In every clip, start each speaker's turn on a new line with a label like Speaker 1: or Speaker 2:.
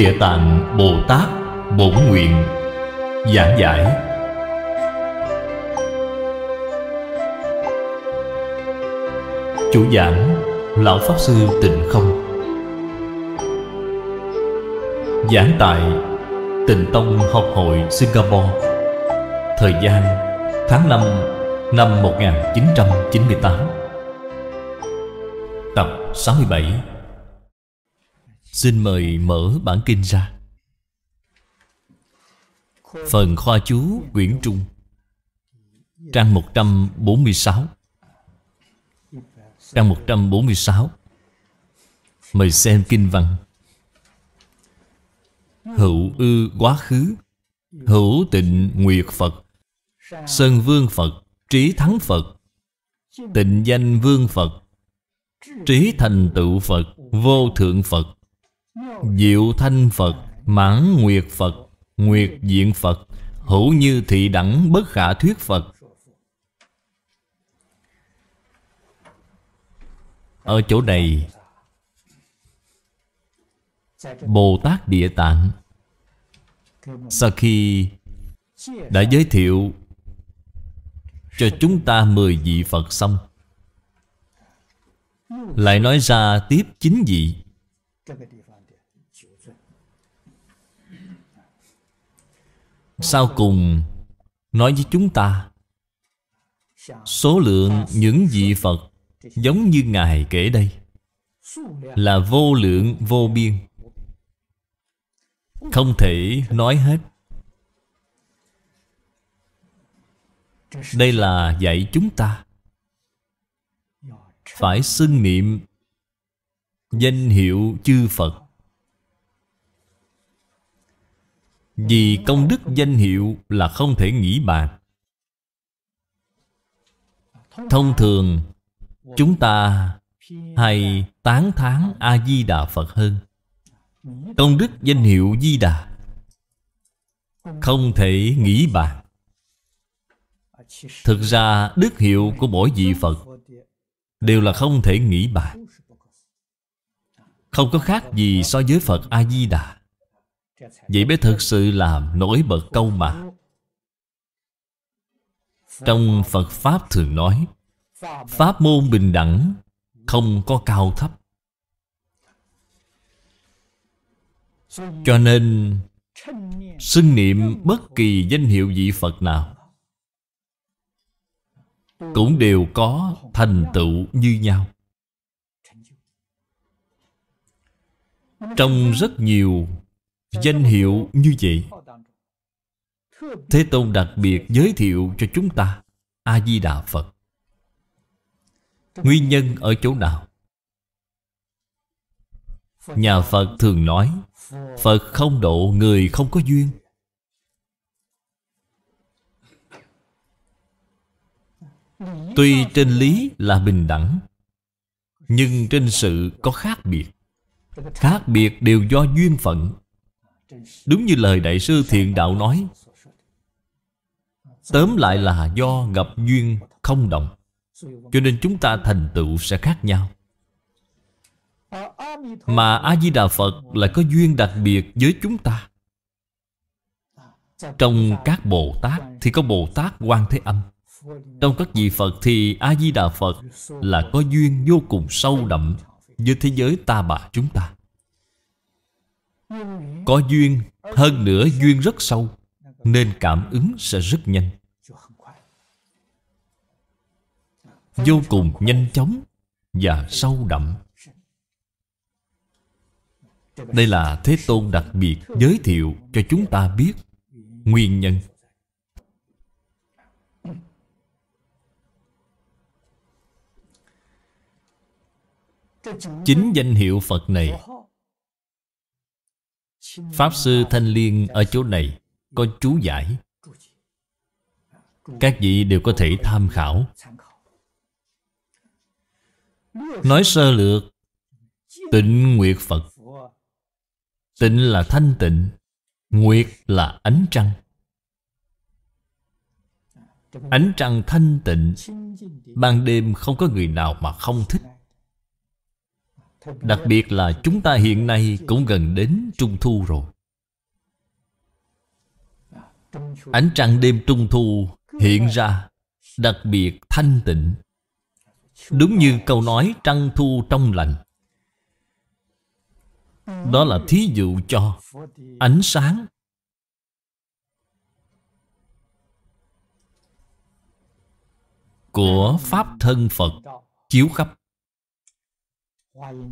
Speaker 1: Địa Tạng, Bồ Tát, Bổn Nguyện. Giảng giải. Chủ giảng, Lão Pháp Sư Tịnh Không. Giảng tại Tịnh Tông Học hội Singapore. Thời gian, tháng 5 năm 1998 Tập 67 Xin mời mở bản kinh ra. Phần khoa chú quyển trung, Trang 146 Trang 146 Mời xem kinh văn. Hữu ư quá khứ, Hữu tịnh nguyệt Phật, Sơn vương Phật, Trí thắng Phật, Tịnh danh vương Phật, Trí thành tựu Phật, Vô thượng Phật. Diệu thanh Phật, Mãn nguyệt Phật, Nguyệt diện Phật, Hữu như thị đẳng bất khả thuyết Phật. Ở chỗ này Bồ Tát Địa Tạng Sau khi đã giới thiệu cho chúng ta mười vị Phật xong. Lại nói ra tiếp chính vị. Sau cùng, Nói với chúng ta, Số lượng những vị Phật Giống như Ngài kể đây Là vô lượng vô biên. Không thể nói hết. Đây là dạy chúng ta Phải xưng niệm Danh hiệu chư Phật. Vì công đức danh hiệu là không thể nghĩ bàn. Thông thường, Chúng ta hay tán thán A-di-đà Phật hơn. Công đức danh hiệu Di Đà Không thể nghĩ bàn. Thực ra, đức hiệu của mỗi vị Phật Đều là không thể nghĩ bàn. Không có khác gì so với Phật A-di-đà. Vậy mới thực sự làm nổi bật câu mà. Trong Phật Pháp thường nói, Pháp môn bình đẳng, Không có cao thấp. Cho nên, Xưng niệm bất kỳ danh hiệu vị Phật nào Cũng đều có thành tựu như nhau. Trong rất nhiều danh hiệu như vậy. Thế Tôn đặc biệt giới thiệu cho chúng ta A-di-đà Phật. Nguyên nhân ở chỗ nào? Nhà Phật thường nói, Phật không độ người không có duyên. Tuy trên lý là bình đẳng, Nhưng trên sự có khác biệt. Khác biệt đều do duyên phận. Đúng như lời Đại sư Thiện Đạo nói, Tóm lại là do gặp duyên không đồng, Cho nên chúng ta thành tựu sẽ khác nhau. Mà A-di-đà Phật lại có duyên đặc biệt với chúng ta. Trong các Bồ Tát thì có Bồ Tát Quan Thế Âm. Trong các vị Phật thì A-di-đà Phật là có duyên vô cùng sâu đậm với thế giới ta bà chúng ta có duyên, Hơn nữa duyên rất sâu, Nên cảm ứng sẽ rất nhanh. Vô cùng nhanh chóng Và sâu đậm. Đây là Thế Tôn đặc biệt giới thiệu cho chúng ta biết Nguyên nhân. Chính danh hiệu Phật này Pháp Sư Thanh Liên ở chỗ này Có chú giải. Các vị đều có thể tham khảo. Nói sơ lược, Tịnh Nguyệt Phật. Tịnh là thanh tịnh, Nguyệt là ánh trăng. Ánh trăng thanh tịnh, Ban đêm không có người nào mà không thích. Đặc biệt là chúng ta hiện nay cũng gần đến Trung Thu rồi. Ánh trăng đêm Trung Thu hiện ra, Đặc biệt thanh tịnh. Đúng như câu nói trăng thu trong lành. Đó là thí dụ cho ánh sáng. Của Pháp thân Phật chiếu khắp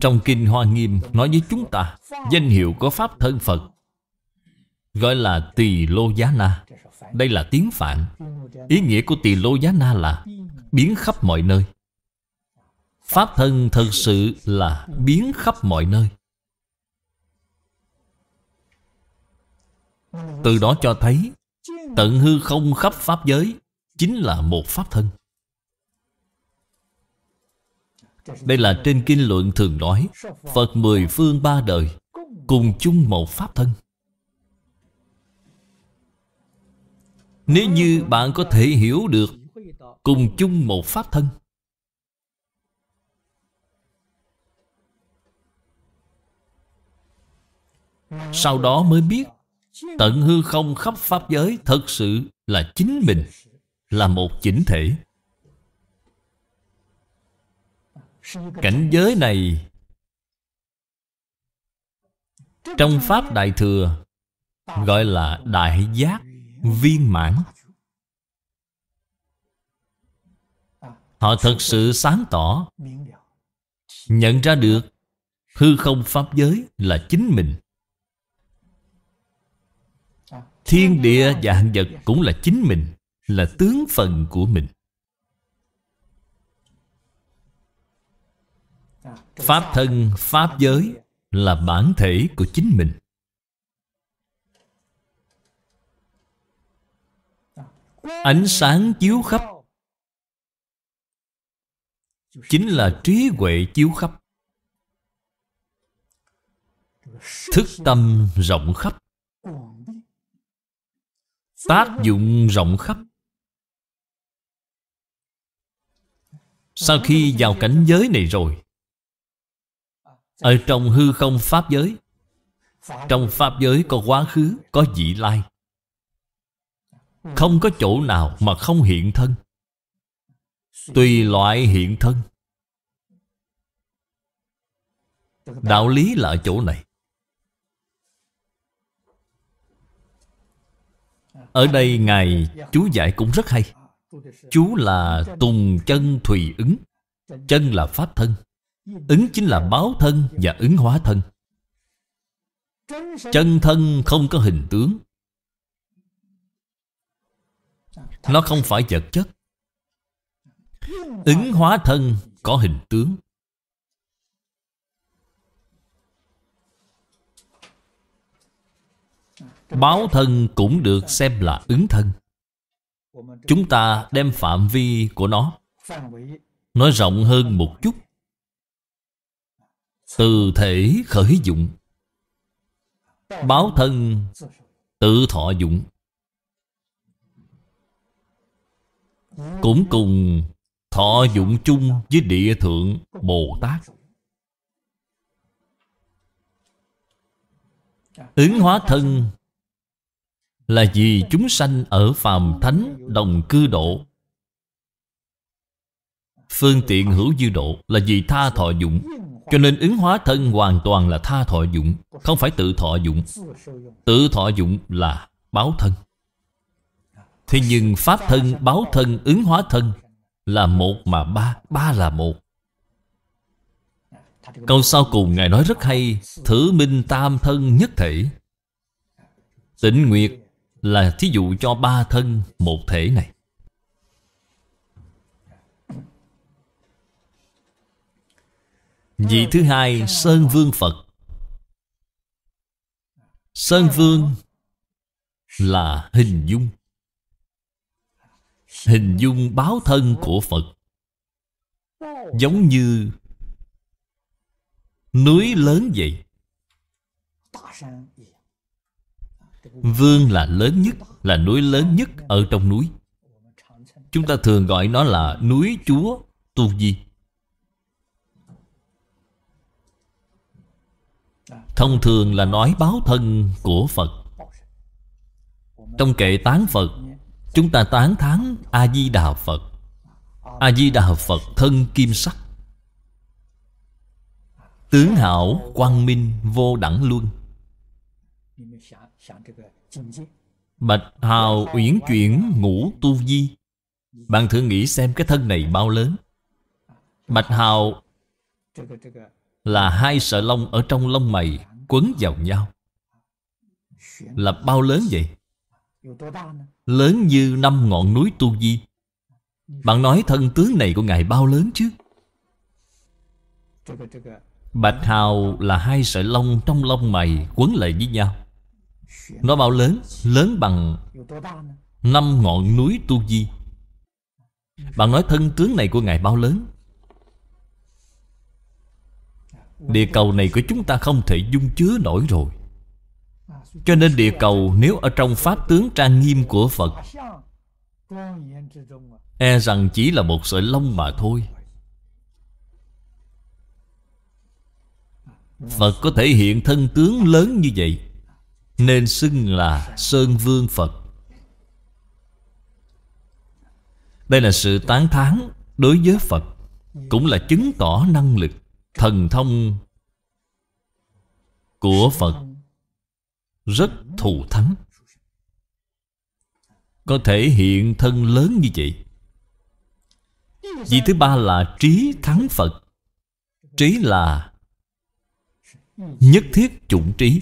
Speaker 1: trong Kinh Hoa Nghiêm nói với chúng ta, Danh hiệu của Pháp thân Phật, Gọi là Tỳ Lô Giá Na. Đây là tiếng Phạn. Ý nghĩa của Tỳ Lô Giá Na là Biến khắp mọi nơi. Pháp thân thật sự là biến khắp mọi nơi. Từ đó cho thấy, Tận hư không khắp Pháp giới Chính là một Pháp thân. Đây là trên kinh luận thường nói, Phật mười phương ba đời, Cùng chung một Pháp thân. Nếu như bạn có thể hiểu được Cùng chung một Pháp thân, Sau đó mới biết Tận hư không khắp Pháp giới Thật sự là chính mình, Là một chỉnh thể. Cảnh giới này Trong Pháp Đại Thừa Gọi là Đại Giác Viên Mãn. Họ thật sự sáng tỏ, Nhận ra được Hư không Pháp giới là chính mình. Thiên địa dạng vật cũng là chính mình, Là tướng phần của mình. Pháp thân, Pháp giới Là bản thể của chính mình. Ánh sáng chiếu khắp Chính là trí huệ chiếu khắp. Thức tâm rộng khắp. Tác dụng rộng khắp. Sau khi vào cảnh giới này rồi ở trong hư không Pháp giới, Trong Pháp giới có quá khứ, Có vị lai. Không có chỗ nào mà không hiện thân. Tùy loại hiện thân. Đạo lý là ở chỗ này. Ở đây Ngài chú giải cũng rất hay. Chú là Tùng chân Thùy ứng, Chân là Pháp thân. Ứng chính là báo thân và ứng hóa thân. Chân thân không có hình tướng. Nó không phải vật chất. Ứng hóa thân có hình tướng. Báo thân cũng được xem là ứng thân. Chúng ta đem phạm vi của nó. Nói rộng hơn một chút. Từ thể khởi dụng. Báo thân, tự thọ dụng. Cũng cùng thọ dụng chung với địa thượng Bồ Tát. Ứng hóa thân là vì chúng sanh ở phàm thánh đồng cư độ. Phương tiện hữu dư độ là vì tha thọ dụng. Cho nên ứng hóa thân hoàn toàn là tha thọ dụng Không phải tự thọ dụng. Tự thọ dụng là báo thân. Thế nhưng Pháp thân, báo thân, ứng hóa thân Là một mà ba, ba là một. Câu sau cùng Ngài nói rất hay Thử minh tam thân nhất thể. Tịnh Nguyệt là thí dụ cho ba thân một thể này. Vị thứ hai Sơn Vương Phật. Sơn Vương là hình dung. Hình dung báo thân của Phật. Giống như Núi lớn vậy. Vương là lớn nhất Là núi lớn nhất ở trong núi. Chúng ta thường gọi nó là núi chúa Tu Di Thông thường là nói báo thân của Phật. Trong kệ tán Phật, Chúng ta tán thán A-di-đà Phật. A-di-đà Phật thân kim sắc. Tướng hảo quang minh vô đẳng luân Bạch hào uyển chuyển ngũ tu di. Bạn thử nghĩ xem cái thân này bao lớn. Bạch hào là hai sợi lông ở trong lông mày Quấn vào nhau. Là bao lớn vậy? Lớn như năm ngọn núi tu di. Bạn nói thân tướng này của Ngài bao lớn chứ? Bạch hào là hai sợi lông trong lông mày quấn lại với nhau. Nó bao lớn? Lớn bằng năm ngọn núi tu di. Bạn nói thân tướng này của Ngài bao lớn? Địa cầu này của chúng ta không thể dung chứa nổi rồi. Cho nên địa cầu nếu ở trong pháp tướng trang nghiêm của Phật E rằng chỉ là một sợi lông mà thôi. Phật có thể hiện thân tướng lớn như vậy, Nên xưng là Sơn Vương Phật. Đây là sự tán thán đối với Phật, Cũng là chứng tỏ năng lực. Thần thông Của Phật Rất thù thắng. Có thể hiện thân lớn như vậy. Vị thứ ba là trí thắng Phật. Trí là Nhất thiết chủng trí.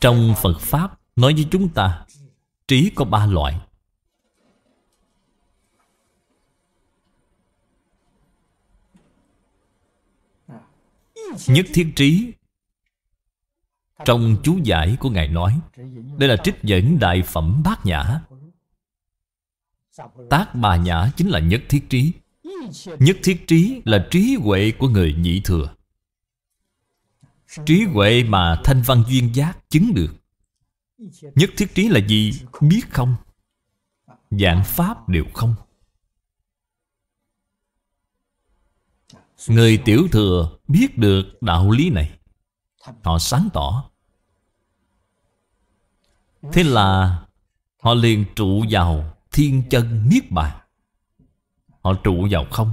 Speaker 1: Trong Phật Pháp nói với chúng ta, Trí có ba loại. Nhất thiết trí Trong chú giải của Ngài nói, Đây là trích dẫn Đại Phẩm Bát Nhã. Tác bà nhã chính là nhất thiết trí. Nhất thiết trí là trí huệ của người nhị thừa. Trí huệ mà thanh văn duyên giác chứng được. Nhất thiết trí là gì? Biết không? Dạng pháp đều không. Người tiểu thừa biết được đạo lý này. Họ sáng tỏ. Thế là Họ liền trụ vào thiên chân niết bàn. Họ trụ vào không?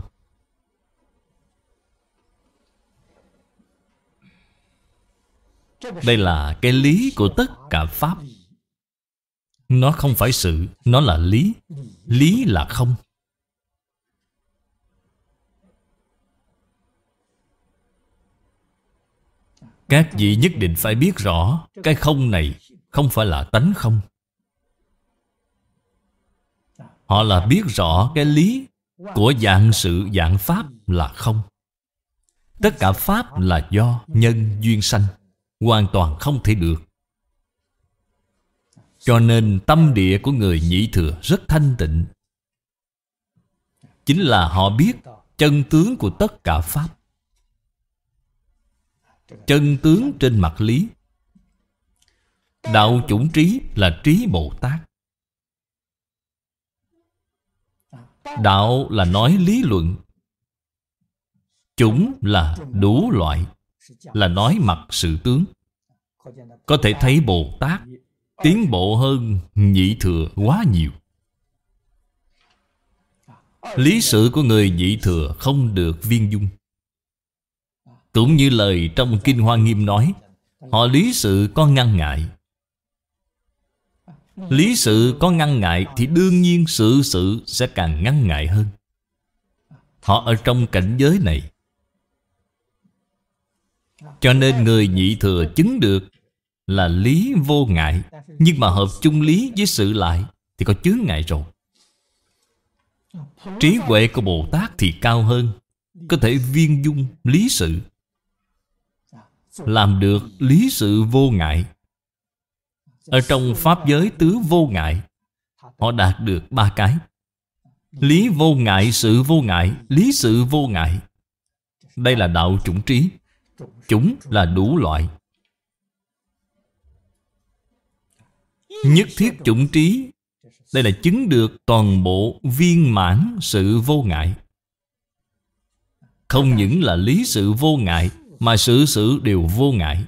Speaker 1: Đây là cái lý của tất cả Pháp. Nó không phải sự Nó là lý. Lý là không Các vị nhất định phải biết rõ, Cái không này Không phải là tánh không. Họ là biết rõ cái lý Của dạng sự, dạng pháp là không. Tất cả pháp là do nhân duyên sanh, Hoàn toàn không thể được. Cho nên tâm địa của người nhị thừa rất thanh tịnh. Chính là họ biết chân tướng của tất cả Pháp. Chân tướng trên mặt lý. Đạo chủng trí là trí Bồ Tát. Đạo là nói lý luận. Chủng là đủ loại, Là nói mặt sự tướng. Có thể thấy Bồ Tát Tiến bộ hơn nhị thừa quá nhiều. Lý sự của người nhị thừa không được viên dung. Cũng như lời trong Kinh Hoa Nghiêm nói, Họ lý sự có ngăn ngại. Lý sự có ngăn ngại Thì đương nhiên sự sự sẽ càng ngăn ngại hơn. Họ ở trong cảnh giới này. Cho nên người nhị thừa chứng được Là lý vô ngại. Nhưng mà hợp chung lý với sự lại Thì có chướng ngại rồi. Trí huệ của Bồ Tát thì cao hơn. Có thể viên dung lý sự. Làm được lý sự vô ngại. Ở trong Pháp giới tứ vô ngại Họ đạt được ba cái. Lý vô ngại, sự vô ngại Lý sự vô ngại. Đây là đạo chủng trí. Chúng là đủ loại. Nhất thiết chủng trí Đây là chứng được toàn bộ viên mãn sự vô ngại. Không những là lý sự vô ngại mà xử xử đều vô ngại.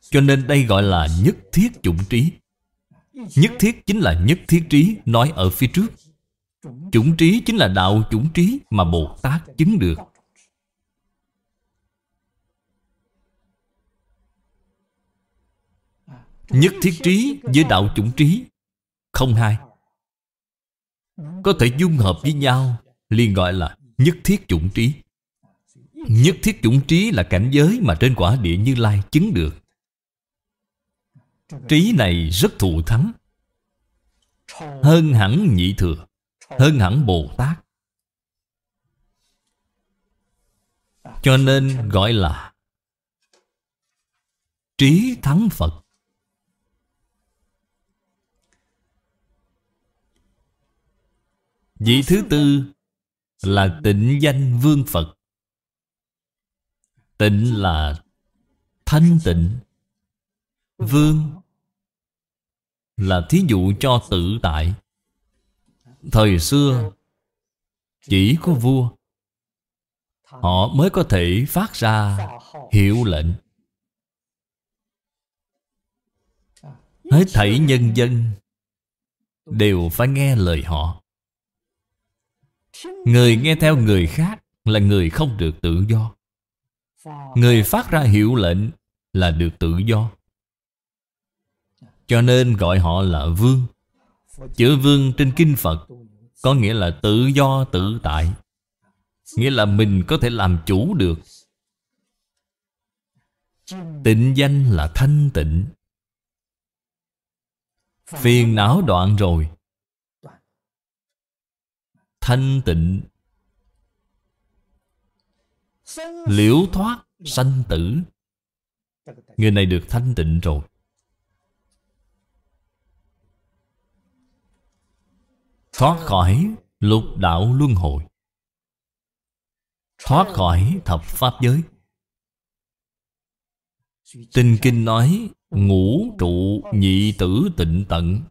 Speaker 1: Cho nên đây gọi là nhất thiết chủng trí. Nhất thiết chính là nhất thiết trí Nói ở phía trước. Chủng trí chính là đạo chủng trí Mà Bồ Tát chứng được. Nhất thiết trí với đạo chủng trí Không hai. Có thể dung hợp với nhau liền gọi là nhất thiết chủng trí. Nhất thiết chủng trí là cảnh giới Mà trên quả địa Như Lai chứng được. Trí này rất thù thắng. Hơn hẳn nhị thừa, Hơn hẳn Bồ Tát. Cho nên gọi là Trí thắng Phật. Vị thứ tư là tịnh danh vương Phật. Tịnh là thanh tịnh. Vương là thí dụ cho tự tại. Thời xưa chỉ có vua, họ mới có thể phát ra hiệu lệnh. Hết thảy nhân dân đều phải nghe lời họ. Người nghe theo người khác là người không được tự do Người phát ra hiệu lệnh là được tự do. Cho nên gọi họ là vương. Chữ vương trên kinh Phật Có nghĩa là tự do, tự tại. Nghĩa là mình có thể làm chủ được. Tịnh danh là thanh tịnh. Phiền não đoạn rồi. Thanh tịnh liễu thoát sanh tử. Người này được thanh tịnh rồi. Thoát khỏi lục đạo luân hồi. Thoát khỏi thập pháp giới. Tinh Kinh nói, Ngũ trụ nhị tử tịnh tận.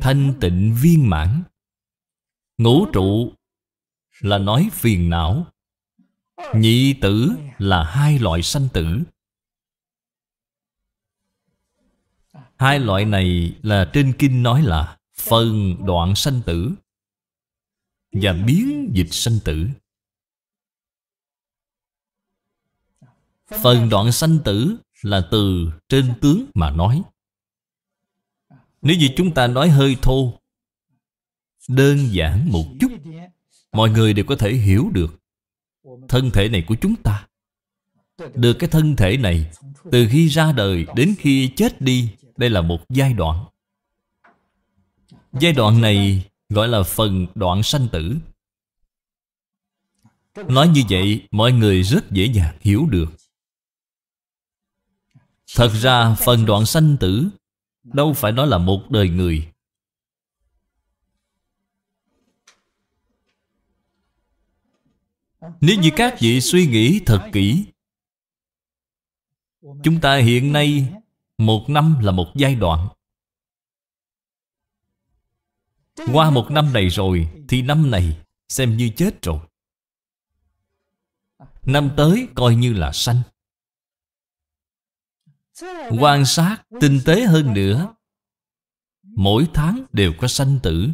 Speaker 1: Thanh tịnh viên mãn. Ngũ trụ là nói phiền não. Nhị tử là hai loại sanh tử. Hai loại này là trên kinh nói là Phần đoạn sanh tử Và biến dịch sanh tử. Phần đoạn sanh tử là từ trên tướng mà nói. Nếu như chúng ta nói hơi thô Đơn giản một chút, Mọi người đều có thể hiểu được Thân thể này của chúng ta. Được cái thân thể này Từ khi ra đời đến khi chết đi, Đây là một giai đoạn. Giai đoạn này gọi là phần đoạn sanh tử. Nói như vậy, mọi người rất dễ dàng hiểu được. Thật ra, phần đoạn sanh tử Đâu phải nói là một đời người. Nếu như các vị suy nghĩ thật kỹ, Chúng ta hiện nay Một năm là một giai đoạn. Qua một năm này rồi, Thì năm này xem như chết rồi. Năm tới coi như là sanh. Quan sát tinh tế hơn nữa, mỗi tháng đều có sanh tử.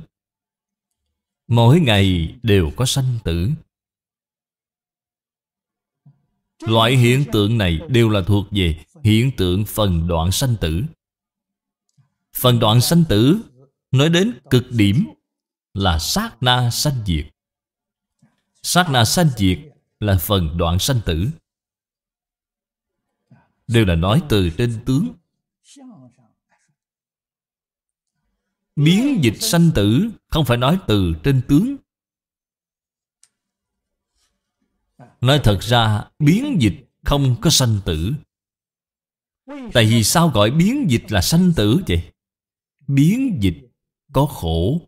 Speaker 1: Mỗi ngày đều có sanh tử loại hiện tượng này đều là thuộc về hiện tượng phần đoạn sanh tử. Phần đoạn sanh tử nói đến cực điểm là sát na sanh diệt. Sát na sanh diệt là phần đoạn sanh tử. Đều là nói từ trên tướng. Biến dịch sanh tử Không phải nói từ trên tướng. Nói thật ra, biến dịch không có sanh tử. Tại vì sao gọi biến dịch là sanh tử vậy? Biến dịch có khổ.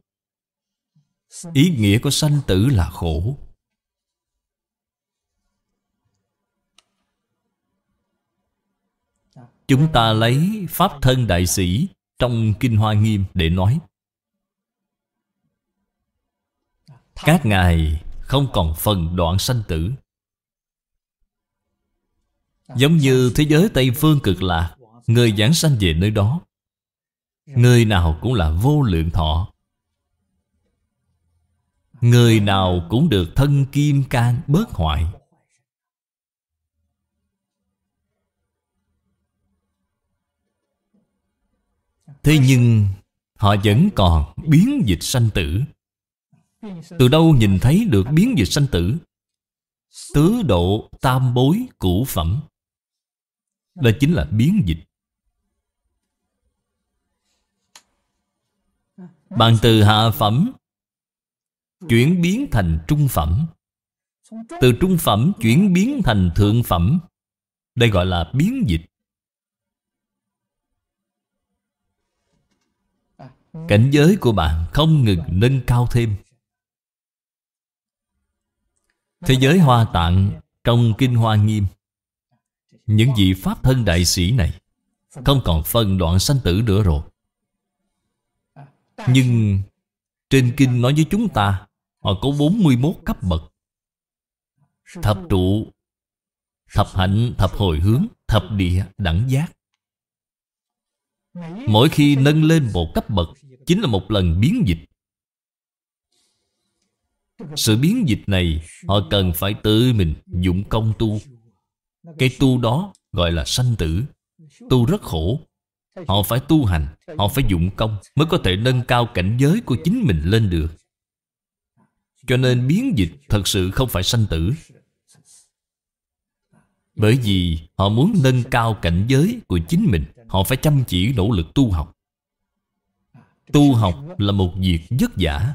Speaker 1: Ý nghĩa của sanh tử là khổ. Chúng ta lấy Pháp thân đại sĩ Trong Kinh Hoa Nghiêm để nói. Các ngài không còn phần đoạn sanh tử. Giống như thế giới Tây Phương cực lạc Người giảng sanh về nơi đó. Người nào cũng là vô lượng thọ. Người nào cũng được thân kim can bớt hoại. Thế nhưng, Họ vẫn còn biến dịch sanh tử. Từ đâu nhìn thấy được biến dịch sanh tử? Tứ độ tam bối cũ phẩm. Đó chính là biến dịch. Bạn từ hạ phẩm Chuyển biến thành trung phẩm. Từ trung phẩm chuyển biến thành thượng phẩm. Đây gọi là biến dịch. Cảnh giới của bạn không ngừng nâng cao thêm. Thế giới hoa tạng trong Kinh Hoa Nghiêm những vị Pháp thân đại sĩ này. Không còn phân đoạn sanh tử nữa rồi. Nhưng Trên Kinh nói với chúng ta Họ có 41 cấp bậc. Thập trụ Thập hạnh, thập hồi hướng Thập địa, đẳng giác. Mỗi khi nâng lên một cấp bậc Chính là một lần biến dịch. Sự biến dịch này Họ cần phải tự mình dụng công tu. Cái tu đó gọi là sanh tử. Tu rất khổ. Họ phải tu hành Họ phải dụng công Mới có thể nâng cao cảnh giới của chính mình lên được. Cho nên biến dịch thật sự không phải sanh tử. Bởi vì họ muốn nâng cao cảnh giới của chính mình Họ phải chăm chỉ nỗ lực tu học. Tu học là một việc vất vả.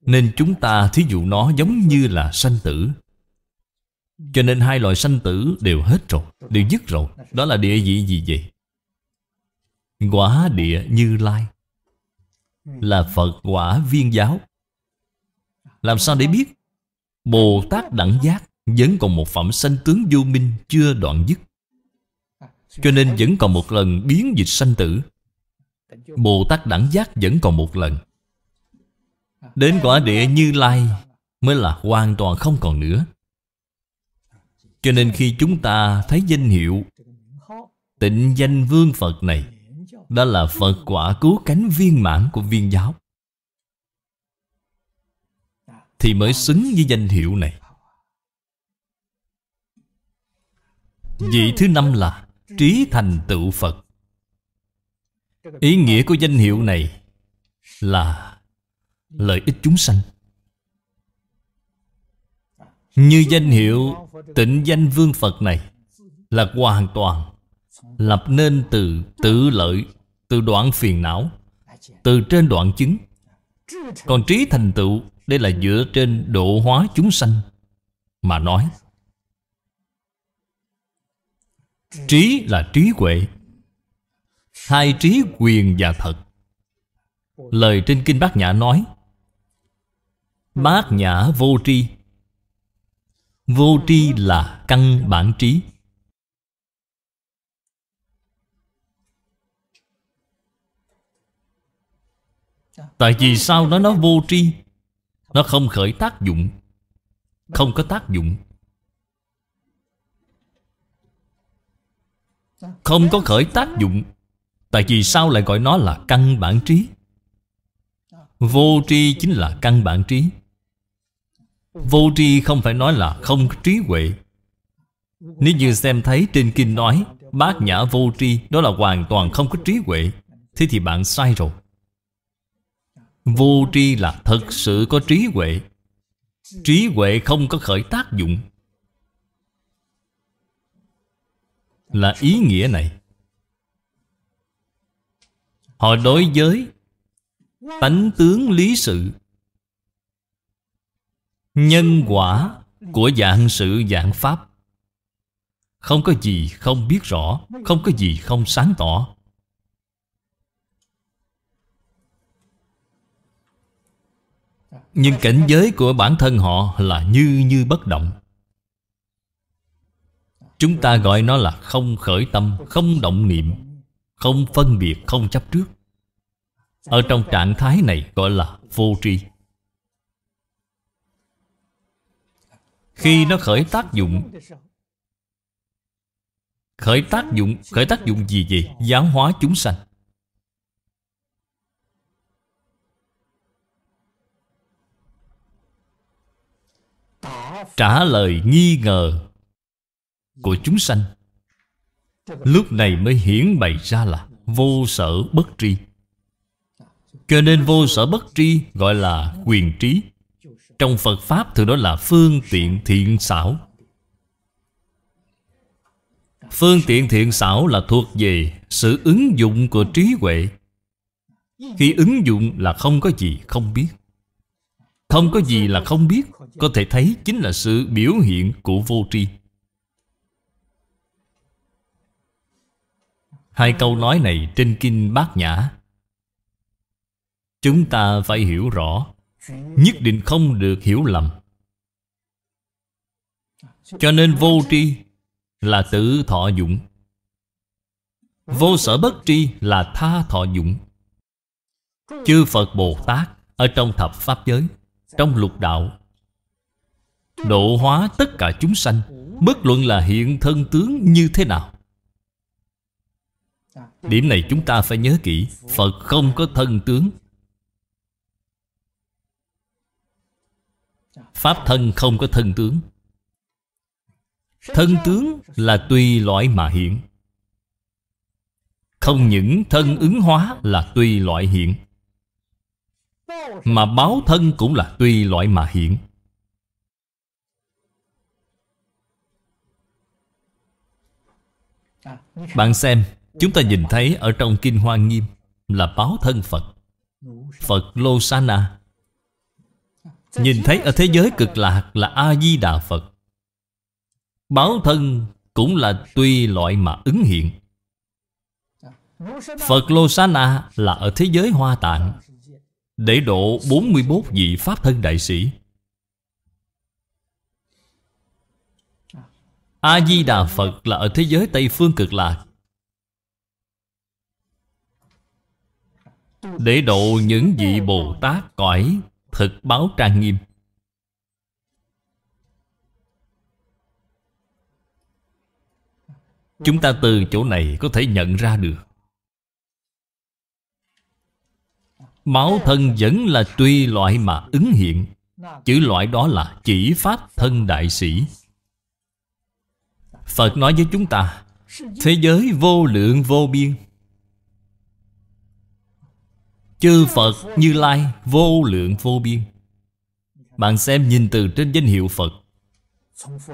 Speaker 1: Nên chúng ta thí dụ nó giống như là sanh tử cho nên hai loại sanh tử đều hết rồi, Đều dứt rồi. Đó là địa vị gì vậy? Quả địa như lai. Là Phật quả viên giáo. Làm sao để biết? Bồ Tát đẳng giác Vẫn còn một phẩm sanh tướng vô minh Chưa đoạn dứt. Cho nên vẫn còn một lần biến dịch sanh tử. Bồ Tát đẳng giác vẫn còn một lần. Đến quả địa như lai Mới là hoàn toàn không còn nữa. Cho nên khi chúng ta thấy danh hiệu Tịnh danh vương Phật này, Đó là Phật quả cứu cánh viên mãn của viên giáo, Thì mới xứng với danh hiệu này. Vị thứ năm là Trí thành tựu Phật. Ý nghĩa của danh hiệu này Là Lợi ích chúng sanh. Như danh hiệu Tịnh danh vương Phật này Là hoàn toàn Lập nên từ tự lợi, Từ đoạn phiền não, Từ trên đoạn chứng. Còn trí thành tựu, Đây là dựa trên độ hóa chúng sanh Mà nói. Trí là trí huệ, Hai trí quyền và thật. Lời trên Kinh Bát Nhã nói, Bát Nhã vô tri. Vô tri là căn bản trí. Tại vì sao nó nói vô tri? Nó không khởi tác dụng, Không có tác dụng. Không có khởi tác dụng, Tại vì sao lại gọi nó là căn bản trí? Vô tri chính là căn bản trí. Vô tri không phải nói là không trí huệ. Nếu như xem thấy trên kinh nói bác nhã vô tri, Đó là hoàn toàn không có trí huệ, Thế thì bạn sai rồi. Vô tri là thật sự có trí huệ. Trí huệ không có khởi tác dụng. Là ý nghĩa này. Họ đối với tánh tướng lý sự. Nhân quả của dạng sự dạng pháp. Không có gì không biết rõ Không có gì không sáng tỏ. Nhưng cảnh giới của bản thân họ là như như bất động. Chúng ta gọi nó là không khởi tâm Không động niệm Không phân biệt, không chấp trước. Ở trong trạng thái này gọi là vô tri. Khi nó khởi tác dụng, Khởi tác dụng, Khởi tác dụng gì vậy? Giáo hóa chúng sanh. Trả lời nghi ngờ Của chúng sanh, Lúc này mới hiển bày ra là Vô sở bất tri. Cho nên vô sở bất tri Gọi là quyền trí. Trong Phật Pháp thường đó là phương tiện thiện xảo. Phương tiện thiện xảo là thuộc về Sự ứng dụng của trí huệ. Khi ứng dụng là không có gì không biết. Không có gì là không biết, Có thể thấy chính là sự biểu hiện của vô tri. Hai câu nói này trên Kinh Bát Nhã. Chúng ta phải hiểu rõ Nhất định không được hiểu lầm. Cho nên vô tri là tự thọ dụng Vô sở bất tri là tha thọ dụng Chư Phật Bồ Tát Ở trong thập Pháp giới, Trong lục đạo, Độ hóa tất cả chúng sanh, Bất luận là hiện thân tướng như thế nào. Điểm này chúng ta phải nhớ kỹ, Phật không có thân tướng. Pháp thân không có thân tướng. Thân tướng là tùy loại mà hiện. Không những thân ứng hóa là tùy loại hiện, Mà báo thân cũng là tùy loại mà hiện. Bạn xem, Chúng ta nhìn thấy ở trong Kinh Hoa Nghiêm Là báo thân Phật. Phật Lô Sa Na. Nhìn thấy ở thế giới cực lạc là A-di-đà Phật. Báo thân cũng là tùy loại mà ứng hiện. Phật Lô Sa Na là ở thế giới hoa tạng, Để độ 41 vị Pháp thân đại sĩ. A-di-đà Phật là ở thế giới Tây Phương cực lạc, Để độ những vị Bồ Tát cõi Thực báo trang nghiêm. Chúng ta từ chỗ này có thể nhận ra được. Máu thân vẫn là tùy loại mà ứng hiện. Chữ loại đó là chỉ Pháp thân đại sĩ. Phật nói với chúng ta, Thế giới vô lượng vô biên Chư Phật Như Lai, vô lượng vô biên. Bạn xem nhìn từ trên danh hiệu Phật.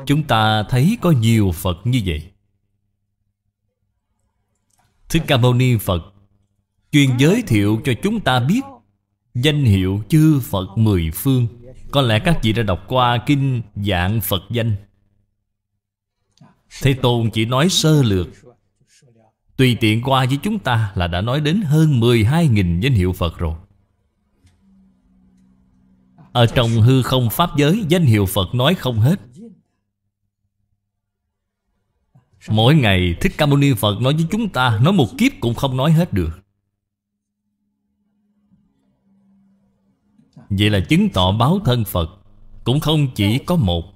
Speaker 1: Chúng ta thấy có nhiều Phật như vậy. Thích Ca Mâu Ni Phật, Chuyên giới thiệu cho chúng ta biết Danh hiệu chư Phật mười phương. Có lẽ các vị đã đọc qua Kinh Dạng Phật Danh. Thế Tôn chỉ nói sơ lược Tùy tiện qua với chúng ta là đã nói đến hơn 12.000 danh hiệu Phật rồi. Ở trong hư không Pháp giới, Danh hiệu Phật nói không hết. Mỗi ngày Thích Ca Mâu Ni Phật nói với chúng ta, Nói một kiếp cũng không nói hết được. Vậy là chứng tỏ báo thân Phật Cũng không chỉ có một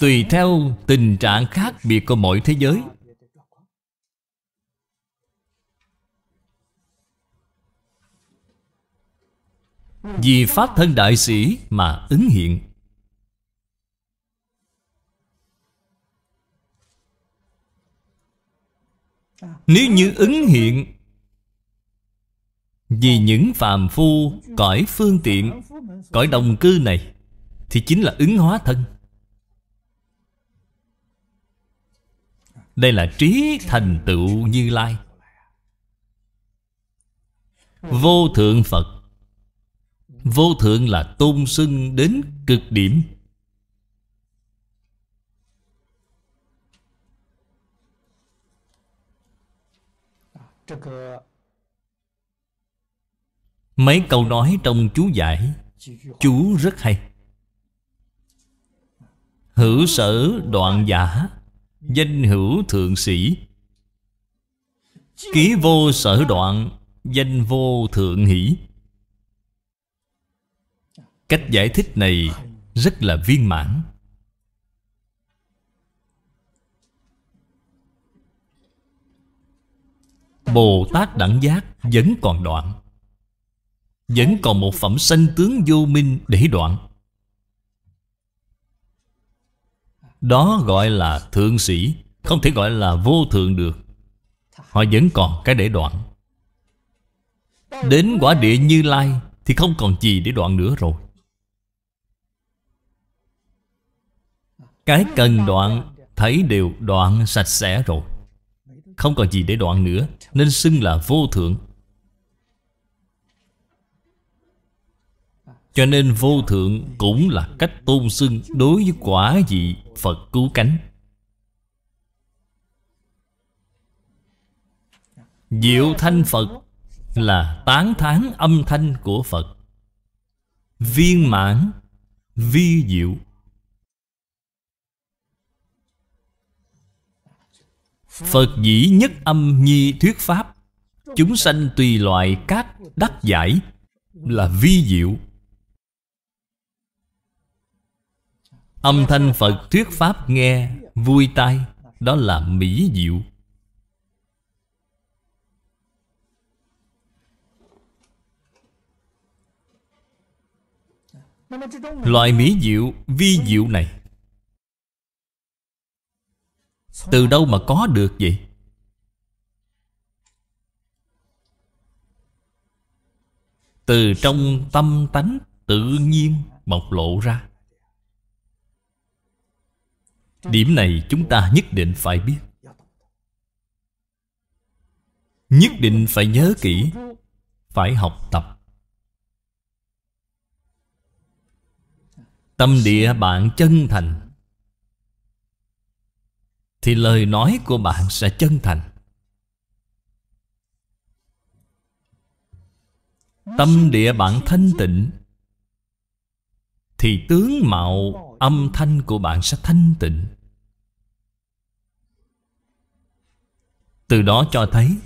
Speaker 1: Tùy theo tình trạng khác biệt của mỗi thế giới. Vì Pháp thân đại sĩ mà ứng hiện. Nếu như ứng hiện, Vì những phàm phu Cõi phương tiện, Cõi đồng cư này, Thì chính là ứng hóa thân. Đây là trí thành tựu như lai. Vô thượng Phật. Vô thượng là tôn xưng đến cực điểm. Mấy câu nói trong chú giải. Chú rất hay. Hữu sở đoạn giả. Danh hữu thượng sĩ. Ký vô sở đoạn, Danh vô thượng hỷ. Cách giải thích này rất là viên mãn. Bồ Tát đẳng giác vẫn còn đoạn. Vẫn còn một phẩm sanh tướng vô minh để đoạn. Đó gọi là thượng sĩ, Không thể gọi là vô thượng được. Họ vẫn còn cái để đoạn. Đến quả địa như lai Thì không còn gì để đoạn nữa rồi. Cái cần đoạn, Thấy đều đoạn sạch sẽ rồi. Không còn gì để đoạn nữa, Nên xưng là vô thượng. Cho nên vô thượng cũng là cách tôn xưng Đối với quả vị Phật cứu cánh. Diệu thanh Phật Là tán thán âm thanh của Phật. Viên mãn, Vi diệu. Phật dĩ nhất âm nhi thuyết Pháp. Chúng sanh tùy loại các đắc giải Là vi diệu. Âm thanh Phật thuyết Pháp nghe Vui tai, Đó là mỹ diệu Loại mỹ diệu, vi diệu này, Từ đâu mà có được vậy? Từ trong tâm tánh tự nhiên bộc lộ ra Điểm này chúng ta nhất định phải biết. Nhất định phải nhớ kỹ, Phải học tập. Tâm địa bạn chân thành. Thì lời nói của bạn sẽ chân thành. Tâm địa bạn thanh tịnh. Thì tướng mạo âm thanh của bạn sẽ thanh tịnh. Từ đó cho thấy,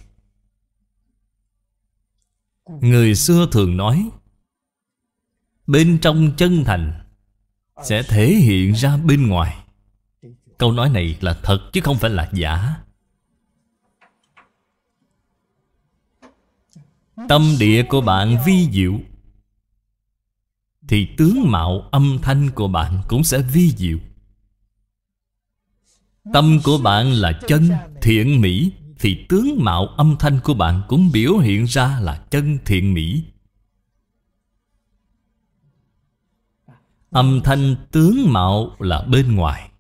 Speaker 1: người xưa thường nói, bên trong chân thành sẽ thể hiện ra bên ngoài. Câu nói này là thật chứ không phải là giả. Tâm địa của bạn vi diệu. Thì tướng mạo âm thanh của bạn cũng sẽ vi diệu. Tâm của bạn là chân, thiện mỹ, Thì tướng mạo âm thanh của bạn cũng biểu hiện ra là chân thiện mỹ. Âm thanh tướng mạo là bên ngoài,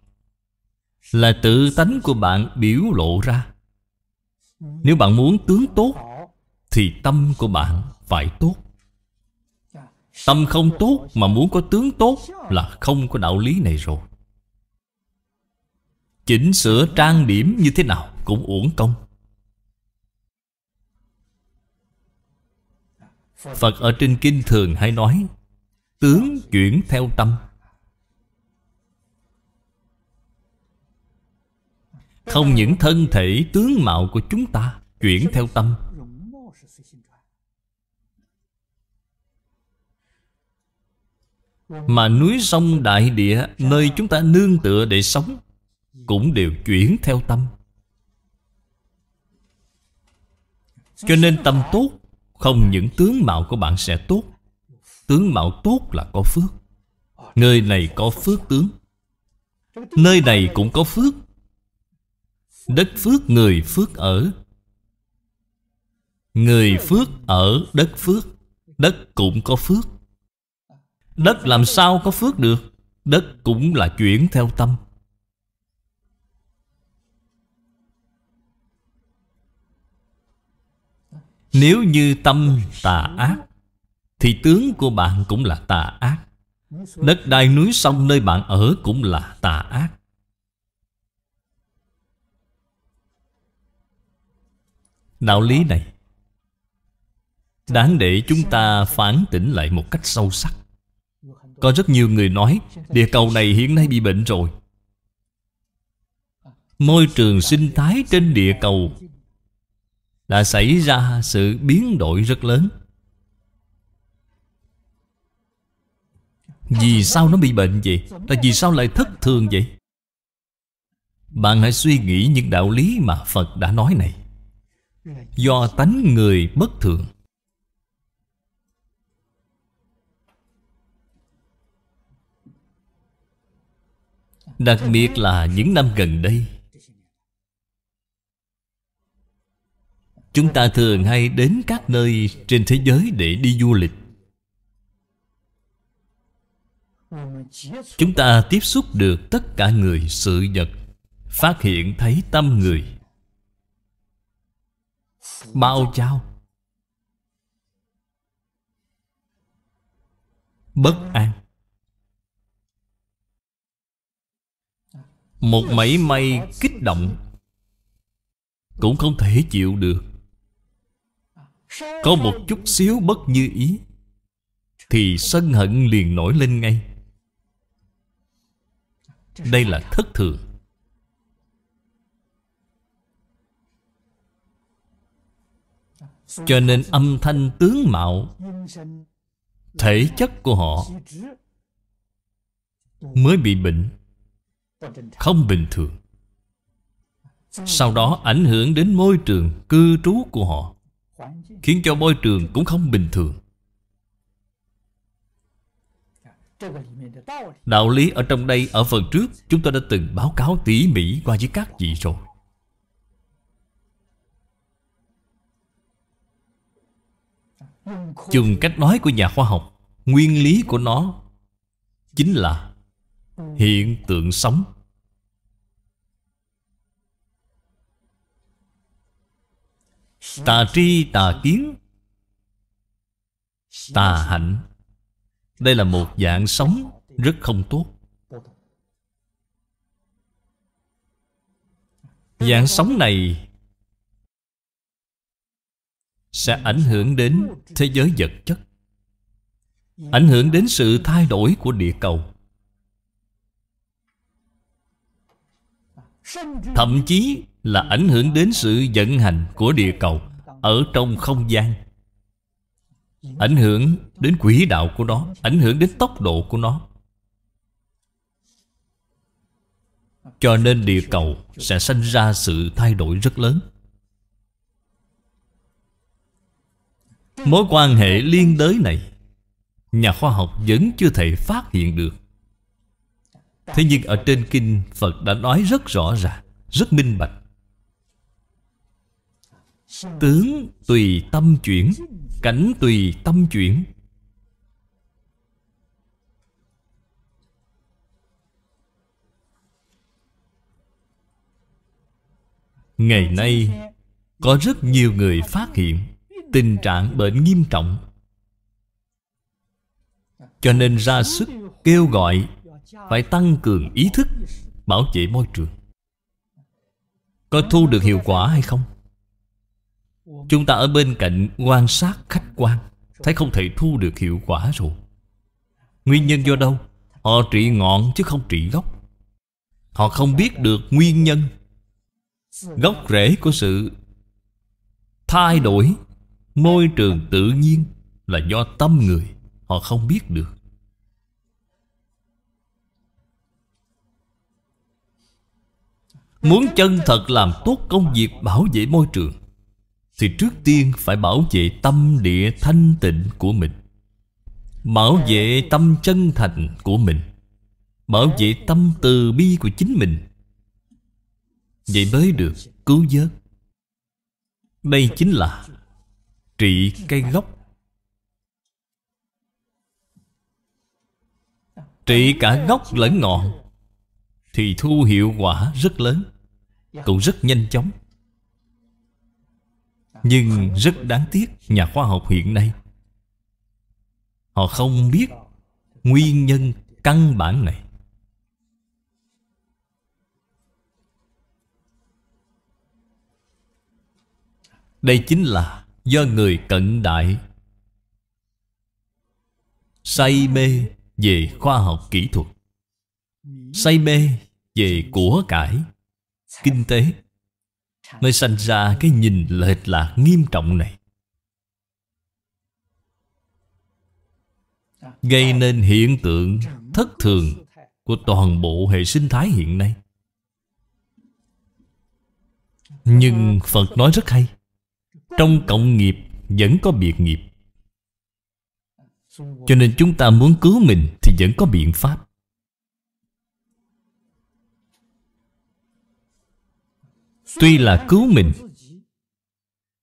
Speaker 1: là tự tánh của bạn biểu lộ ra. Nếu bạn muốn tướng tốt, thì tâm của bạn phải tốt tâm không tốt mà muốn có tướng tốt là không có đạo lý này rồi. Chỉnh sửa trang điểm như thế nào cũng uổng công. Phật ở trên kinh thường hay nói, tướng chuyển theo tâm. Không những thân thể, tướng mạo của chúng ta Chuyển theo tâm. Mà núi sông đại địa, Nơi chúng ta nương tựa để sống, Cũng đều chuyển theo tâm. Cho nên tâm tốt, Không những tướng mạo của bạn sẽ tốt. Tướng mạo tốt là có phước. Nơi này có phước tướng. Nơi này cũng có phước. Đất phước người phước ở. Người phước ở đất phước, Đất cũng có phước. Đất làm sao có phước được? Đất cũng là chuyển theo tâm. Nếu như tâm tà ác, Thì tướng của bạn cũng là tà ác. Đất đai núi sông nơi bạn ở cũng là tà ác. Đạo lý này, Đáng để chúng ta phản tỉnh lại một cách sâu sắc. Có rất nhiều người nói, Địa cầu này hiện nay bị bệnh rồi Môi trường sinh thái trên địa cầu Đã xảy ra sự biến đổi rất lớn Vì sao nó bị bệnh vậy? Là vì sao lại thất thường vậy? Bạn hãy suy nghĩ những đạo lý mà Phật đã nói này Do tánh người bất thường Đặc biệt là những năm gần đây. Chúng ta thường hay đến các nơi trên thế giới để đi du lịch. Chúng ta tiếp xúc được tất cả người sự vật, Phát hiện thấy tâm người. Bao trao. Bất an. Một mảy may kích động Cũng không thể chịu được. Có một chút xíu bất như ý Thì sân hận liền nổi lên ngay. Đây là thất thường. Cho nên âm thanh tướng mạo, Thể chất của họ Mới bị bệnh. Không bình thường. Sau đó ảnh hưởng đến môi trường, cư trú của họ, Khiến cho môi trường cũng không bình thường. Đạo lý ở trong đây, Ở phần trước, Chúng tôi đã từng báo cáo tỉ mỉ qua với các vị rồi. Dùng cách nói của nhà khoa học, Nguyên lý của nó Chính là Hiện tượng sống. Tà tri, tà kiến, Tà hạnh. Đây là một dạng sống Rất không tốt. Dạng sống này sẽ ảnh hưởng đến thế giới vật chất, ảnh hưởng đến sự thay đổi của địa cầu. Thậm chí là ảnh hưởng đến sự vận hành của địa cầu ở trong không gian. Ảnh hưởng đến quỹ đạo của nó, ảnh hưởng đến tốc độ của nó. Cho nên địa cầu sẽ sinh ra sự thay đổi rất lớn. Mối quan hệ liên đới này, Nhà khoa học vẫn chưa thể phát hiện được. Thế nhưng ở trên kinh Phật đã nói rất rõ ràng, Rất minh bạch. Tướng tùy tâm chuyển, Cảnh tùy tâm chuyển. Ngày nay, Có rất nhiều người phát hiện tình trạng bệnh nghiêm trọng. Cho nên ra sức kêu gọi phải tăng cường ý thức, bảo vệ môi trường. Có thu được hiệu quả hay không? Chúng ta ở bên cạnh quan sát khách quan, thấy không thể thu được hiệu quả rồi. Nguyên nhân do đâu? Họ trị ngọn chứ không trị gốc. Họ không biết được nguyên nhân. Gốc rễ của sự thay đổi Môi trường tự nhiên là do tâm người. Họ không biết được. Muốn chân thật làm tốt công việc bảo vệ môi trường, Thì trước tiên phải bảo vệ tâm địa thanh tịnh của mình, Bảo vệ tâm chân thành của mình, Bảo vệ tâm từ bi của chính mình. Vậy mới được cứu vớt. Đây chính là trị cây gốc. Trị cả gốc lẫn ngọn, thì thu hiệu quả rất lớn. Dạ. cũng rất nhanh chóng. Nhưng rất đáng tiếc, nhà khoa học hiện nay. Họ không biết nguyên nhân căn bản này. Đây chính là do người cận đại say mê về khoa học kỹ thuật. Say mê về của cải kinh tế. Mới sanh ra cái nhìn lệch lạc nghiêm trọng này. Gây nên hiện tượng thất thường của toàn bộ hệ sinh thái hiện nay. Nhưng phật nói rất hay, trong cộng nghiệp vẫn có biệt nghiệp. Cho nên chúng ta muốn cứu mình thì vẫn có biện pháp. Tuy là cứu mình,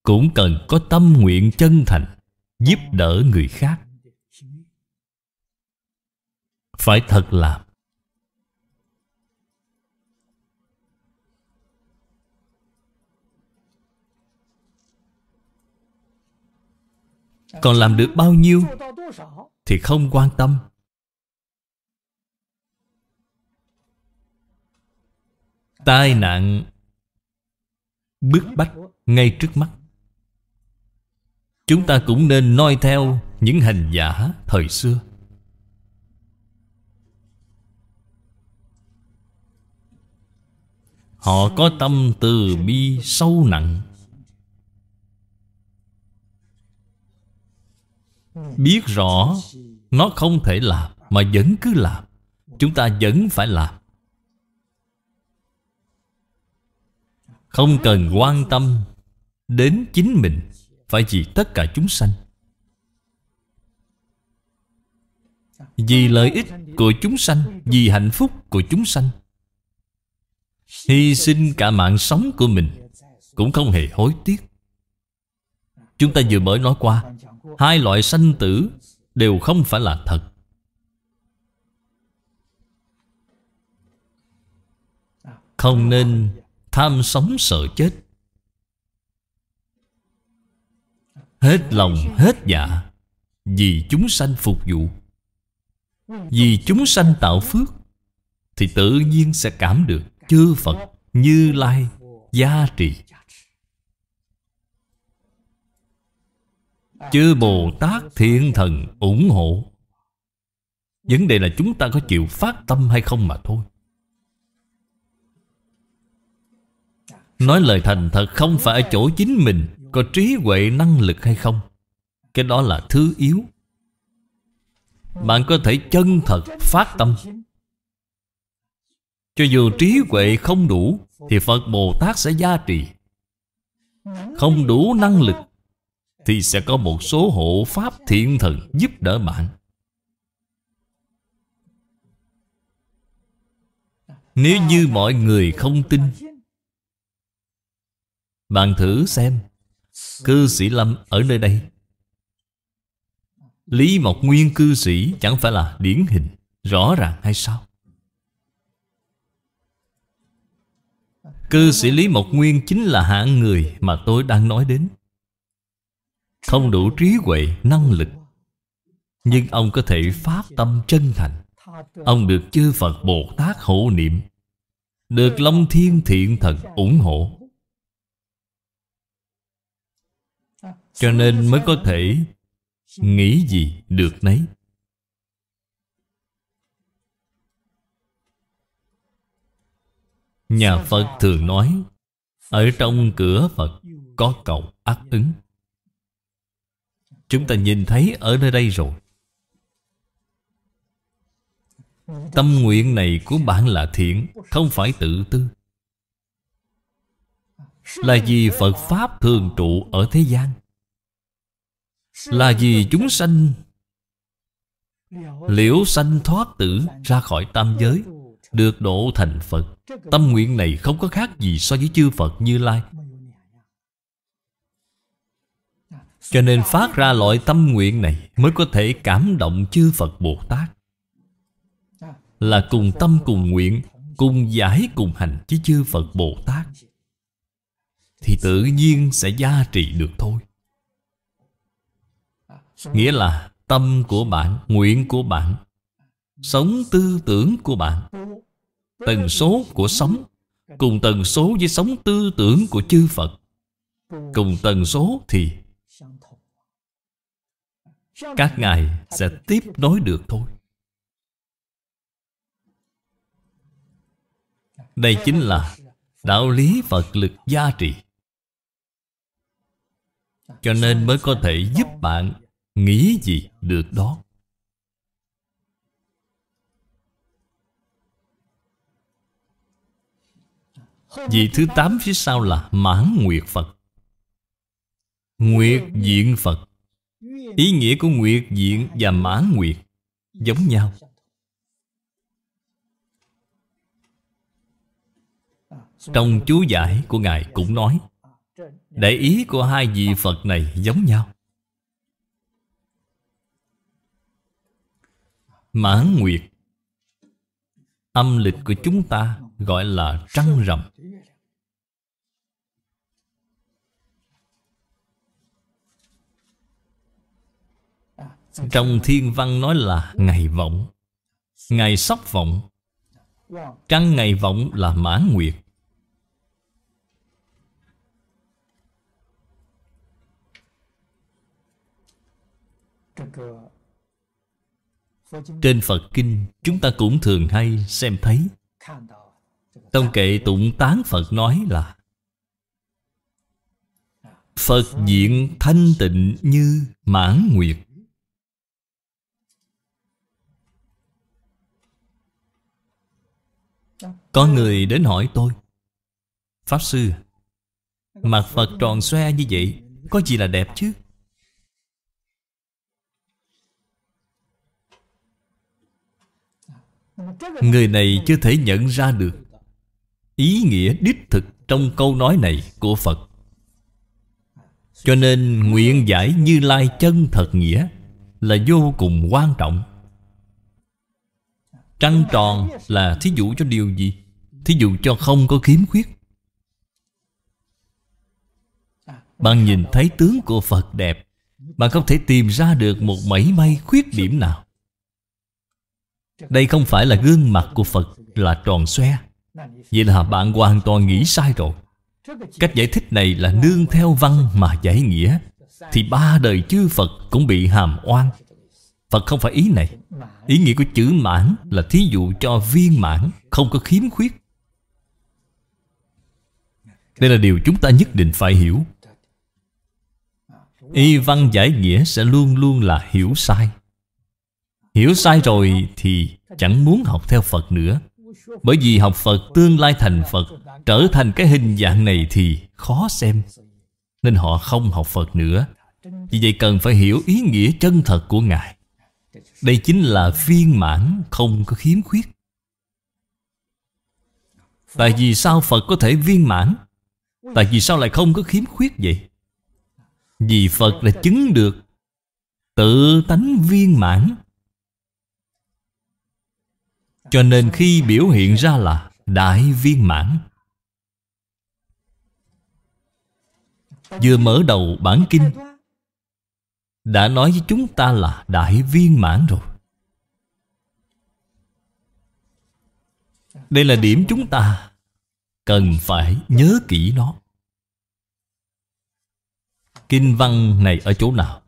Speaker 1: cũng cần có tâm nguyện chân thành giúp đỡ người khác. Phải thật làm còn làm được bao nhiêu thì không quan tâm. Tai nạn bức bách ngay trước mắt. Chúng ta cũng nên noi theo những hành giả thời xưa. Họ có tâm từ bi sâu nặng. Biết rõ, nó không thể làm mà vẫn cứ làm. Chúng ta vẫn phải làm. Không cần quan tâm. Đến chính mình. Phải vì tất cả chúng sanh. Vì lợi ích của chúng sanh, vì hạnh phúc của chúng sanh. Hy sinh cả mạng sống của mình cũng không hề hối tiếc. Chúng ta vừa mới nói qua, hai loại sanh tử đều không phải là thật. Không nên tham sống sợ chết. Hết lòng, hết dạ vì chúng sanh phục vụ. Vì chúng sanh tạo phước, thì tự nhiên sẽ cảm được chư phật như lai gia trì. Chư bồ tát thiện thần ủng hộ. Vấn đề là chúng ta có chịu phát tâm hay không mà thôi. Nói lời thành thật, không phải ở chỗ chính mình, Có trí huệ, năng lực hay không? Cái đó là thứ yếu. Bạn có thể chân thật phát tâm. Cho dù trí huệ không đủ, Thì Phật Bồ Tát sẽ gia trì. Không đủ năng lực, Thì sẽ có một số hộ pháp thiện thần giúp đỡ bạn. Nếu như mọi người không tin bạn thử xem. Cư sĩ Lâm ở nơi đây. Lý Mộc Nguyên cư sĩ chẳng phải là điển hình Rõ ràng hay sao? Cư sĩ Lý Mộc Nguyên chính là hạng người mà tôi đang nói đến. Không đủ trí huệ, năng lực. Nhưng ông có thể phát tâm chân thành. Ông được chư Phật Bồ Tát hộ niệm. Được Long Thiên Thiện Thần ủng hộ. Cho nên mới có thể Nghĩ gì được nấy. Nhà Phật thường nói, Ở trong cửa Phật có cầu ác ứng. Chúng ta nhìn thấy ở nơi đây rồi. Tâm nguyện này của bạn là thiện, Không phải tự tư. Là vì Phật Pháp thường trụ ở thế gian là vì chúng sanh. Liễu sanh thoát tử ra khỏi tam giới, được độ thành phật. Tâm nguyện này không có khác gì so với chư phật như lai. Cho nên phát ra loại tâm nguyện này mới có thể cảm động chư phật bồ tát. Là cùng tâm cùng nguyện, cùng giải cùng hành với chư phật bồ tát. Thì tự nhiên sẽ gia trị được thôi. Nghĩa là tâm của bạn, nguyện của bạn Sống tư tưởng của bạn. Tần số của sống Cùng tần số với sống tư tưởng của chư Phật. Cùng tần số thì Các ngài sẽ tiếp nối được thôi. Đây chính là Đạo lý Phật lực gia trì. Cho nên mới có thể giúp bạn Nghĩ gì được đó? Vị thứ tám phía sau là Mãn Nguyệt Phật. Nguyệt Diện Phật. Ý nghĩa của Nguyệt Diện và Mãn Nguyệt Giống nhau. Trong chú giải của Ngài cũng nói Đại ý của hai vị Phật này giống nhau. Mãn Nguyệt. Âm lịch của chúng ta gọi là trăng rằm. Trong thiên văn nói là ngày vọng, Ngày sóc vọng. Trăng ngày vọng là mãn nguyệt. Trên Phật Kinh, Chúng ta cũng thường hay xem thấy. Tông kệ tụng tán Phật nói là, Phật diện thanh tịnh như mãn nguyệt. Có người đến hỏi tôi, Pháp Sư, Mặt Phật tròn xoe như vậy, Có gì là đẹp chứ? Người này chưa thể nhận ra được Ý nghĩa đích thực trong câu nói này của Phật. Cho nên nguyện giải Như Lai chân thật nghĩa Là vô cùng quan trọng. Trăng tròn là thí dụ cho điều gì? Thí dụ cho không có khiếm khuyết. Bạn nhìn thấy tướng của Phật đẹp, Bạn không thể tìm ra được một mảy may khuyết điểm nào? Đây không phải là gương mặt của Phật, là tròn xoe. Vậy là bạn hoàn toàn nghĩ sai rồi. Cách giải thích này là nương theo văn mà giải nghĩa. Thì ba đời chư Phật cũng bị hàm oan. Phật không phải ý này. Ý nghĩa của chữ mãn là thí dụ cho viên mãn, Không có khiếm khuyết. Đây là điều chúng ta nhất định phải hiểu. Y văn giải nghĩa sẽ luôn luôn là hiểu sai. Hiểu sai rồi thì chẳng muốn học theo Phật nữa. Bởi vì học Phật, tương lai thành Phật, Trở thành cái hình dạng này thì khó xem. Nên họ không học Phật nữa. Vì vậy cần phải hiểu ý nghĩa chân thật của Ngài. Đây chính là viên mãn không có khiếm khuyết. Tại vì sao Phật có thể viên mãn? Tại vì sao lại không có khiếm khuyết vậy? Vì Phật là chứng được Tự tánh viên mãn. Cho nên khi biểu hiện ra là Đại viên mãn, Vừa mở đầu bản kinh, đã nói với chúng ta là đại viên mãn rồi. Đây là điểm chúng ta cần phải nhớ kỹ nó. Kinh văn này ở chỗ nào?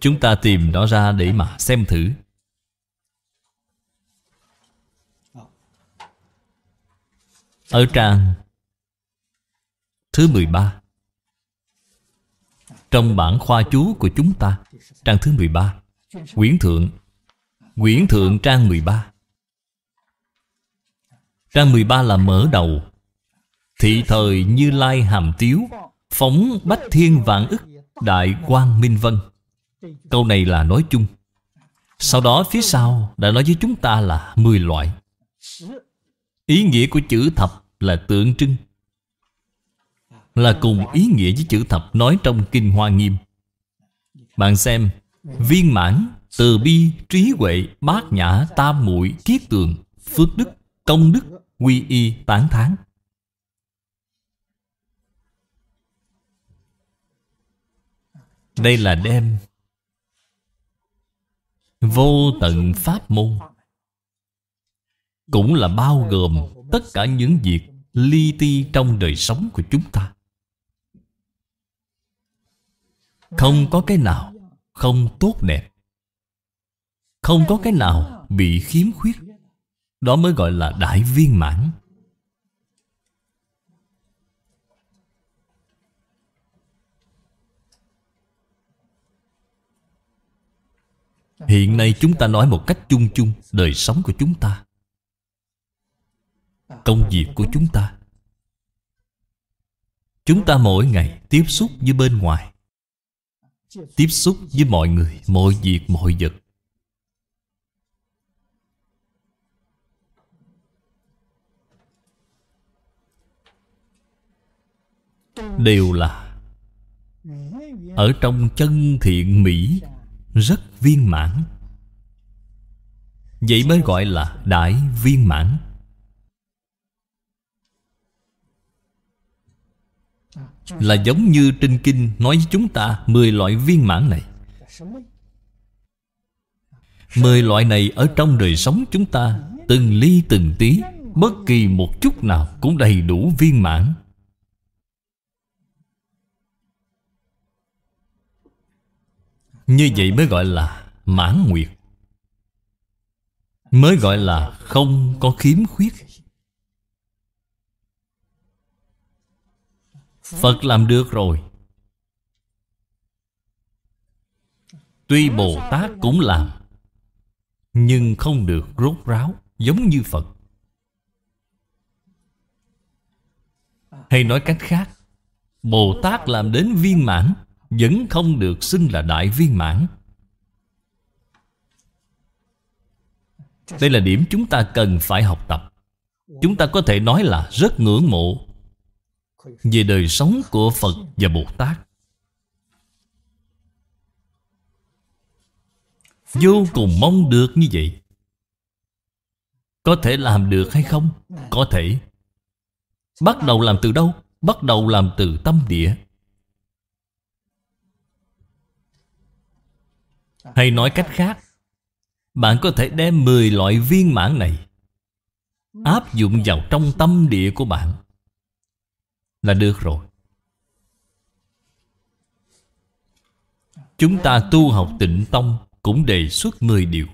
Speaker 1: Chúng ta tìm nó ra để mà xem thử. Ở trang Thứ 13 Trong bản khoa chú của chúng ta, Trang thứ 13 Quyển Thượng Quyển Thượng trang 13 Trang 13 là mở đầu. Thị thời Như Lai Hàm Tiếu, Phóng Bách Thiên Vạn ức, Đại Quang Minh Vân. Câu này là nói chung Sau đó phía sau đã nói với chúng ta là 10 loại Ý nghĩa của chữ thập là tượng trưng là cùng ý nghĩa với chữ thập nói trong Kinh Hoa Nghiêm. Bạn xem, viên mãn, từ bi, trí huệ, bát nhã, tam muội, kiết tường, phước đức, công đức, quy y, tán thán. Đây là đem vô tận pháp môn. Cũng là bao gồm tất cả những việc li ti trong đời sống của chúng ta. Không có cái nào không tốt đẹp. Không có cái nào bị khiếm khuyết. Đó mới gọi là đại viên mãn. Hiện nay chúng ta nói một cách chung chung Đời sống của chúng ta Công việc của chúng ta. Chúng ta mỗi ngày tiếp xúc với bên ngoài Tiếp xúc với mọi người, mọi việc, mọi vật. Đều là Ở trong chân thiện mỹ rất viên mãn. Vậy mới gọi là đại viên mãn. Là giống như trên kinh nói với chúng ta Mười loại viên mãn này. Mười loại này ở trong đời sống chúng ta Từng ly từng tí, Bất kỳ một chút nào cũng đầy đủ viên mãn. Như vậy mới gọi là mãn nguyệt. Mới gọi là không có khiếm khuyết. Phật làm được rồi. Tuy Bồ Tát cũng làm, Nhưng không được rốt ráo Giống như Phật. Hay nói cách khác, Bồ Tát làm đến viên mãn. Vẫn không được xưng là đại viên mãn. Đây là điểm chúng ta cần phải học tập. Chúng ta có thể nói là rất ngưỡng mộ về đời sống của Phật và Bồ Tát. Vô cùng mong được như vậy. Có thể làm được hay không? Có thể. Bắt đầu làm từ đâu? Bắt đầu làm từ tâm địa. Hay nói cách khác, Bạn có thể đem 10 loại viên mãn này Áp dụng vào trong tâm địa của bạn là được rồi. Chúng ta tu học tịnh tông Cũng đề xuất 10 điều.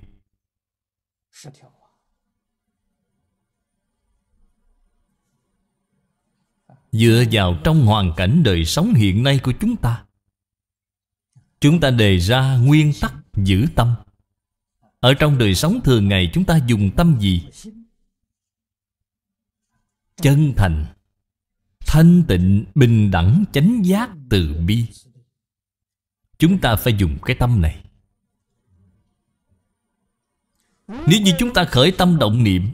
Speaker 1: Dựa vào trong hoàn cảnh đời sống hiện nay của chúng ta Chúng ta đề ra nguyên tắc giữ tâm. Ở trong đời sống thường ngày chúng ta dùng tâm gì? Chân thành Thanh tịnh, bình đẳng, chánh giác, từ bi. Chúng ta phải dùng cái tâm này. Nếu như chúng ta khởi tâm động niệm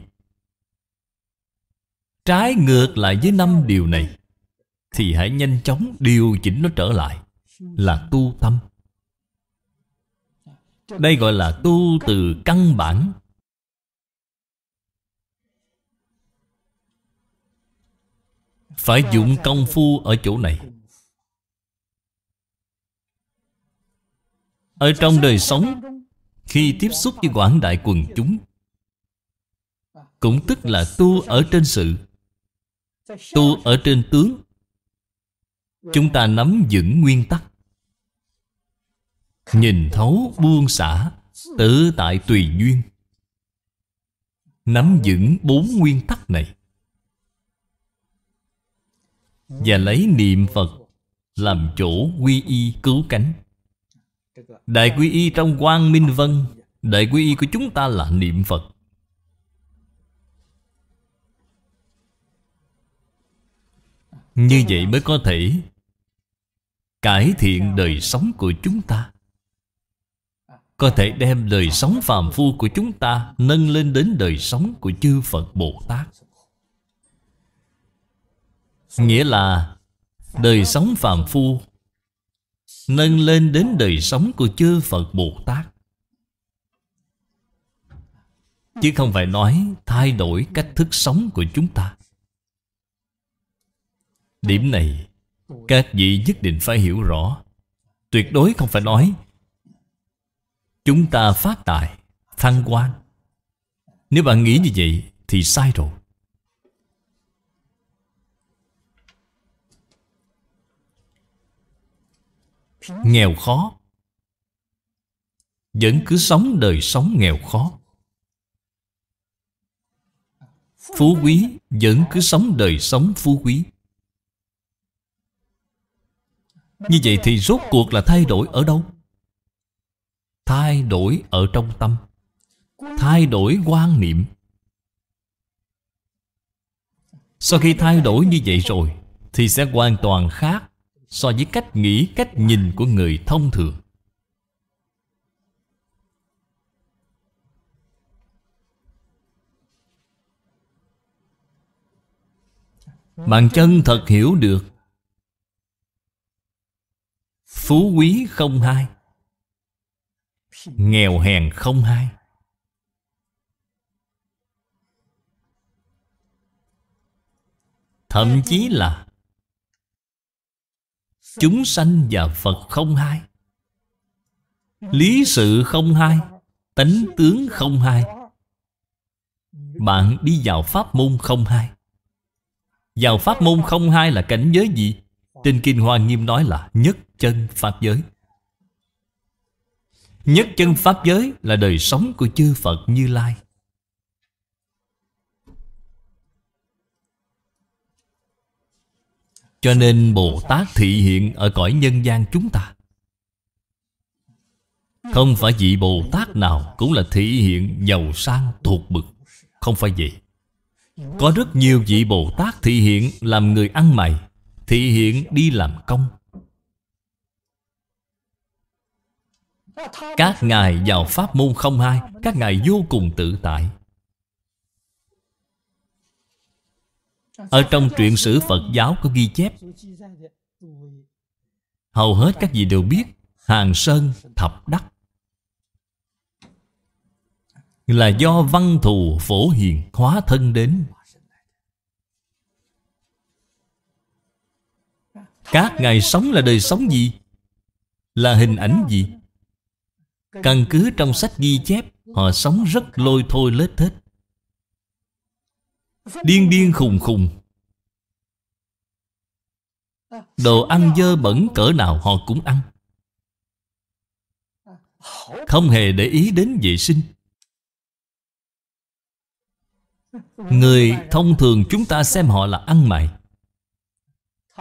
Speaker 1: Trái ngược lại với năm điều này Thì hãy nhanh chóng điều chỉnh nó trở lại Là tu tâm. Đây gọi là tu từ căn bản. Phải dụng công phu ở chỗ này. Ở trong đời sống, Khi tiếp xúc với quảng đại quần chúng, Cũng tức là tu ở trên sự, Tu ở trên tướng, Chúng ta nắm vững nguyên tắc. Nhìn thấu buông xả, Tự tại tùy duyên. Nắm vững bốn nguyên tắc này. Và lấy niệm Phật Làm chỗ quy y cứu cánh. Đại quy y trong quang minh vân, Đại quy y của chúng ta là niệm Phật. Như vậy mới có thể Cải thiện đời sống của chúng ta. Có thể đem đời sống phàm phu của chúng ta Nâng lên đến đời sống của chư Phật Bồ Tát. Nghĩa là Đời sống phàm phu Nâng lên đến đời sống của chư Phật Bồ Tát. Chứ không phải nói thay đổi cách thức sống của chúng ta. Điểm này, Các vị nhất định phải hiểu rõ. Tuyệt đối không phải nói Chúng ta phát tài, Thăng quan. Nếu bạn nghĩ như vậy Thì sai rồi. Nghèo khó. Vẫn cứ sống đời sống nghèo khó. Phú quý vẫn cứ sống đời sống phú quý. Như vậy thì rốt cuộc là thay đổi ở đâu? Thay đổi ở trong tâm Thay đổi quan niệm. Sau khi thay đổi như vậy rồi Thì sẽ hoàn toàn khác So với cách nghĩ, cách nhìn của người thông thường. Bạn chân thật hiểu được Phú quý không hai. Nghèo hèn không hai Thậm chí là Chúng sanh và Phật không hai Lý sự không hai Tánh tướng không hai Bạn đi vào pháp môn không hai Vào pháp môn không hai là cảnh giới gì? Trên Kinh Hoa Nghiêm nói là nhất chân Pháp giới. Nhất chân Pháp giới là đời sống của chư Phật Như Lai. Cho nên Bồ Tát thị hiện ở cõi nhân gian chúng ta. Không phải vị Bồ Tát nào cũng là thị hiện, giàu sang, thuộc bực. Không phải vậy. Có rất nhiều vị Bồ Tát thị hiện làm người ăn mày, Thị hiện đi làm công. Các ngài vào pháp môn không hai, Các ngài vô cùng tự tại Ở trong truyện sử Phật giáo có ghi chép, Hầu hết các vị đều biết Hàng Sơn Thập Đắc Là do văn thù phổ hiền hóa thân đến Các ngài sống là đời sống gì? Là hình ảnh gì? Căn cứ trong sách ghi chép, Họ sống rất lôi thôi lết thết. Điên điên khùng khùng. Đồ ăn dơ bẩn cỡ nào họ cũng ăn. Không hề để ý đến vệ sinh. Người thông thường chúng ta xem họ là ăn mày.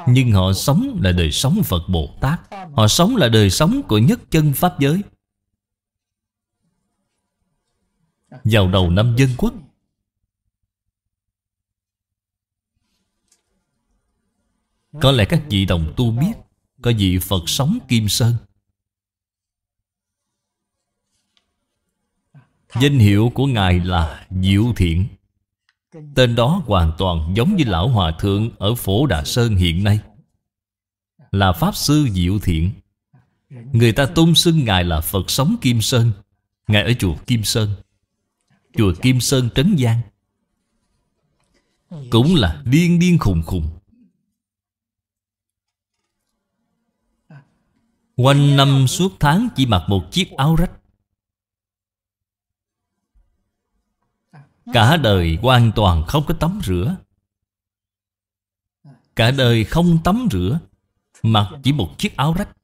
Speaker 1: Nhưng họ sống là đời sống Phật Bồ Tát. Họ sống là đời sống của nhất chân Pháp giới. Vào đầu năm dân quốc. Có lẽ các vị đồng tu biết Có vị Phật sống Kim Sơn. Danh hiệu của Ngài là Diệu Thiện. Tên đó hoàn toàn giống như Lão Hòa Thượng Ở Phổ Đà Sơn hiện nay. Là Pháp Sư Diệu Thiện. Người ta tôn xưng Ngài là Phật sống Kim Sơn, Ngài ở chùa Kim Sơn. Chùa Kim Sơn Trấn Giang. Cũng là điên điên khùng khùng. Quanh năm suốt tháng chỉ mặc một chiếc áo rách. Cả đời hoàn toàn không có tắm rửa. Cả đời không tắm rửa, Mặc chỉ một chiếc áo rách.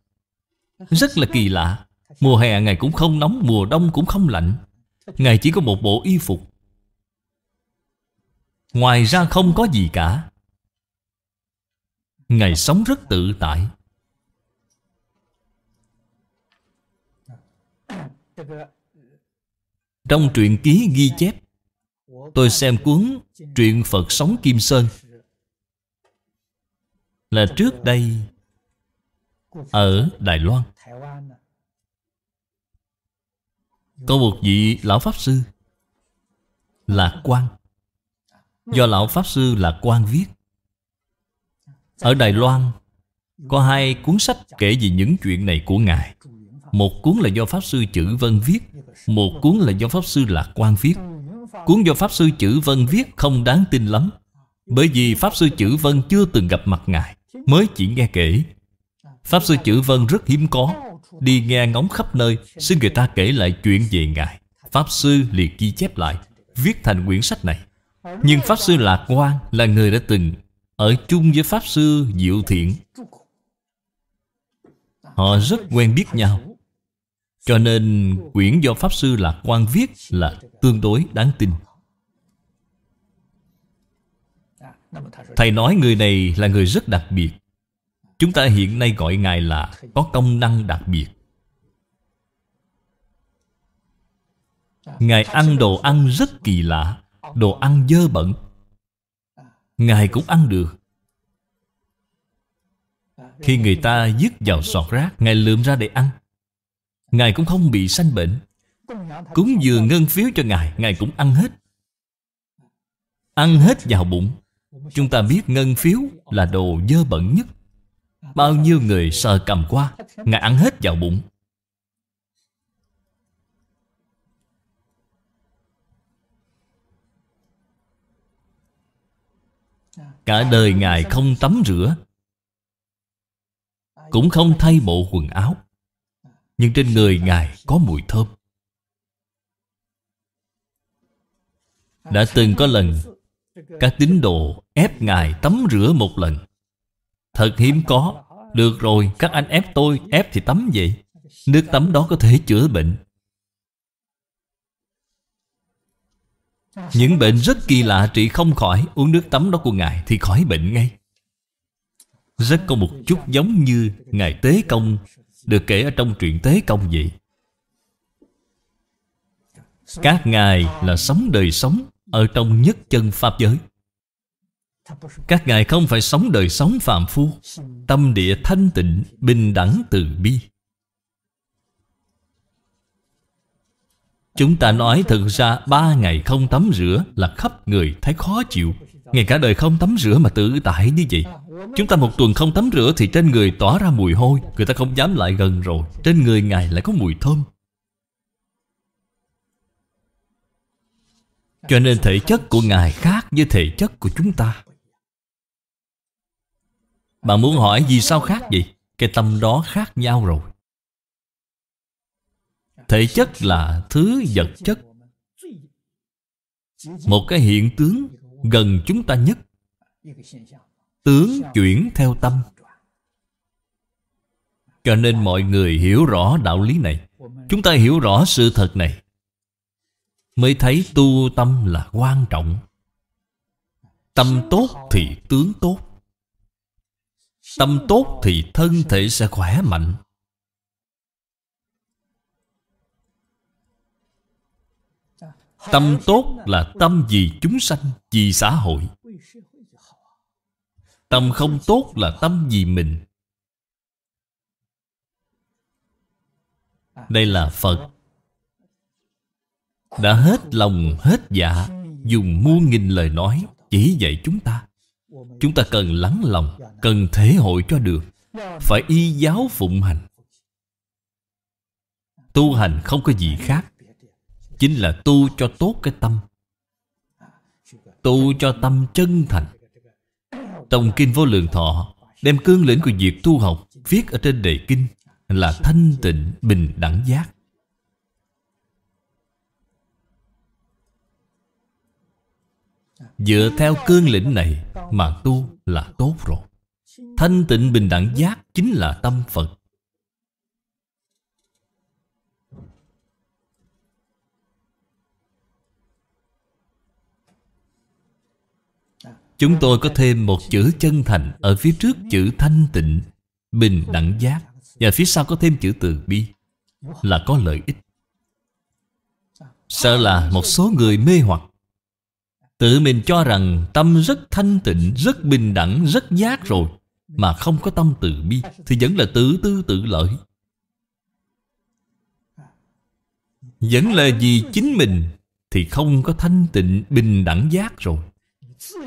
Speaker 1: Rất là kỳ lạ, Mùa hè ngày cũng không nóng, Mùa đông cũng không lạnh. Ngài chỉ có một bộ y phục. Ngoài ra không có gì cả. Ngài sống rất tự tại. Trong truyện ký ghi chép, Tôi xem cuốn Truyện Phật Sống Kim Sơn. Là trước đây, Ở Đài Loan. Có một vị Lão Pháp Sư Lạc Quan Do Lão Pháp Sư Lạc Quan viết. Ở Đài Loan, Có hai cuốn sách kể về những chuyện này của Ngài. Một cuốn là do Pháp Sư Chữ Vân viết, Một cuốn là do Pháp Sư Lạc Quan viết. Cuốn do Pháp Sư Chữ Vân viết không đáng tin lắm, Bởi vì Pháp Sư Chữ Vân chưa từng gặp mặt Ngài, Mới chỉ nghe kể. Pháp Sư Chữ Vân rất hiếm có Đi nghe ngóng khắp nơi, Xin người ta kể lại chuyện về Ngài. Pháp Sư liệt ghi chép lại, Viết thành quyển sách này. Nhưng Pháp Sư Lạc Quan là người đã từng Ở chung với Pháp Sư Diệu Thiện Họ rất quen biết nhau. Cho nên quyển do Pháp Sư Lạc Quan viết là tương đối đáng tin. Thầy nói người này là người rất đặc biệt. Chúng ta hiện nay gọi Ngài là Có công năng đặc biệt. Ngài ăn đồ ăn rất kỳ lạ, Đồ ăn dơ bẩn. Ngài cũng ăn được. Khi người ta dứt vào sọt rác, Ngài lượm ra để ăn. Ngài cũng không bị sanh bệnh. Cúng dường ngân phiếu cho Ngài Ngài cũng ăn hết. Ăn hết vào bụng. Chúng ta biết ngân phiếu là đồ dơ bẩn nhất. Bao nhiêu người sờ cầm qua Ngài ăn hết vào bụng. Cả đời Ngài không tắm rửa, Cũng không thay bộ quần áo, Nhưng trên người Ngài có mùi thơm. Đã từng có lần, Các tín đồ ép Ngài tắm rửa một lần. Thật hiếm có. Được rồi, các anh ép tôi Ép thì tắm vậy. Nước tắm đó có thể chữa bệnh. Những bệnh rất kỳ lạ trị không khỏi. Uống nước tắm đó của Ngài thì khỏi bệnh ngay. Rất có một chút giống như Ngài Tế Công Được kể ở trong truyện Tế Công vậy. Các Ngài là sống đời sống Ở trong nhất chân Pháp giới. Các Ngài không phải sống đời sống phàm phu, Tâm địa thanh tịnh, Bình đẳng từ bi. Chúng ta nói thực ra, ba ngày không tắm rửa là khắp người thấy khó chịu. Ngày cả đời không tắm rửa mà tự tại như vậy. Chúng ta một tuần không tắm rửa thì trên người tỏa ra mùi hôi, Người ta không dám lại gần rồi. Trên người Ngài lại có mùi thơm. Cho nên thể chất của Ngài khác với thể chất của chúng ta. Bạn muốn hỏi vì sao khác vậy? Cái tâm đó khác nhau rồi. Thể chất là thứ vật chất. Một cái hiện tướng gần chúng ta nhất. Tướng chuyển theo tâm. Cho nên mọi người hiểu rõ đạo lý này. Chúng ta hiểu rõ sự thật này. Mới thấy tu tâm là quan trọng. Tâm tốt thì tướng tốt. Tâm tốt thì thân thể sẽ khỏe mạnh. Tâm tốt là tâm vì chúng sanh, Vì xã hội. Tâm không tốt là tâm vì mình. Đây là Phật. Đã hết lòng, hết dạ Dùng muôn nghìn lời nói Chỉ dạy chúng ta. Chúng ta cần lắng lòng, Cần thể hội cho được. Phải y giáo phụng hành. Tu hành không có gì khác. Chính là tu cho tốt cái tâm. Tu cho tâm chân thành. Tông Kinh Vô Lượng Thọ Đem cương lĩnh của việc tu học Viết ở trên đề kinh Là thanh tịnh bình đẳng giác. Dựa theo cương lĩnh này Mà tu là tốt rồi. Thanh tịnh bình đẳng giác Chính là tâm Phật. Chúng tôi có thêm một chữ chân thành Ở phía trước chữ thanh tịnh, Bình đẳng giác. Và phía sau có thêm chữ từ bi, Là có lợi ích. Sợ là một số người mê hoặc Tự mình cho rằng tâm rất thanh tịnh Rất bình đẳng, rất giác rồi Mà không có tâm từ bi Thì vẫn là tự tư tự lợi. Vẫn là vì chính mình Thì không có thanh tịnh bình đẳng giác rồi.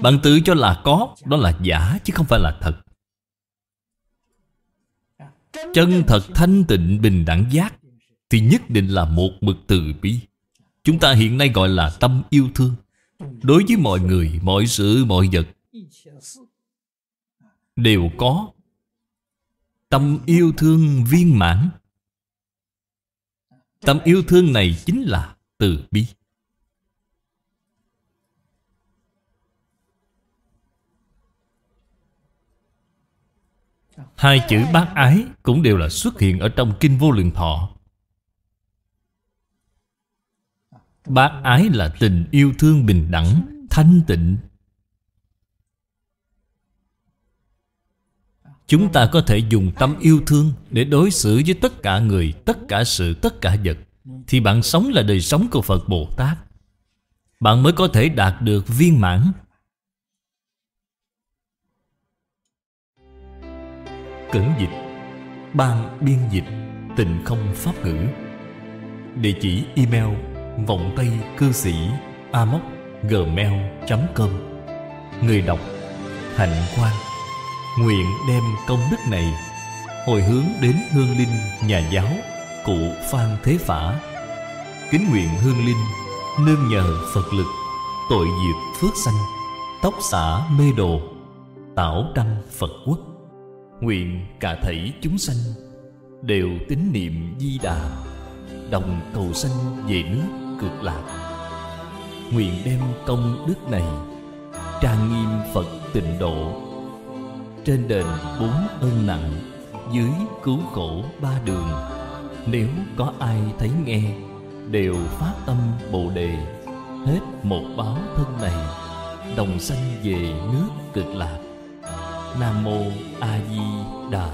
Speaker 1: Bạn tự cho là có Đó là giả chứ không phải là thật. Chân thật thanh tịnh bình đẳng giác Thì nhất định là một mực từ bi. Chúng ta hiện nay gọi là tâm yêu thương. Đối với mọi người, mọi sự, mọi vật Đều có Tâm yêu thương viên mãn Tâm yêu thương này chính là từ bi Hai chữ bác ái cũng đều là xuất hiện ở trong Kinh Vô Lượng Thọ. Bác ái là tình yêu thương bình đẳng, thanh tịnh. Chúng ta có thể dùng tâm yêu thương Để đối xử với tất cả người Tất cả sự, tất cả vật. Thì bạn sống là đời sống của Phật Bồ Tát. Bạn mới có thể đạt được viên mãn. Cẩn dịch Ban biên dịch tình không pháp ngữ. Địa chỉ email Vọng Tây Cư Sĩ Amoc gmail.com Người đọc, Hạnh Quang. Nguyện đem công đức này Hồi hướng đến hương linh nhà giáo, Cụ Phan Thế Phả. Kính nguyện hương linh, Nương nhờ Phật lực, Tội diệt phước sanh, Tóc xả mê đồ, Tảo đăng Phật quốc. Nguyện cả thảy chúng sanh Đều tín niệm di đà, Đồng cầu sanh về nước cực lạc. Nguyện đem công đức này Trang nghiêm Phật tịnh độ. Trên đền bốn ơn nặng, Dưới cứu khổ ba đường, Nếu có ai thấy nghe, Đều phát tâm Bồ Đề. Hết một báo thân này, Đồng sanh về nước cực lạc. Nam Mô A Di Đà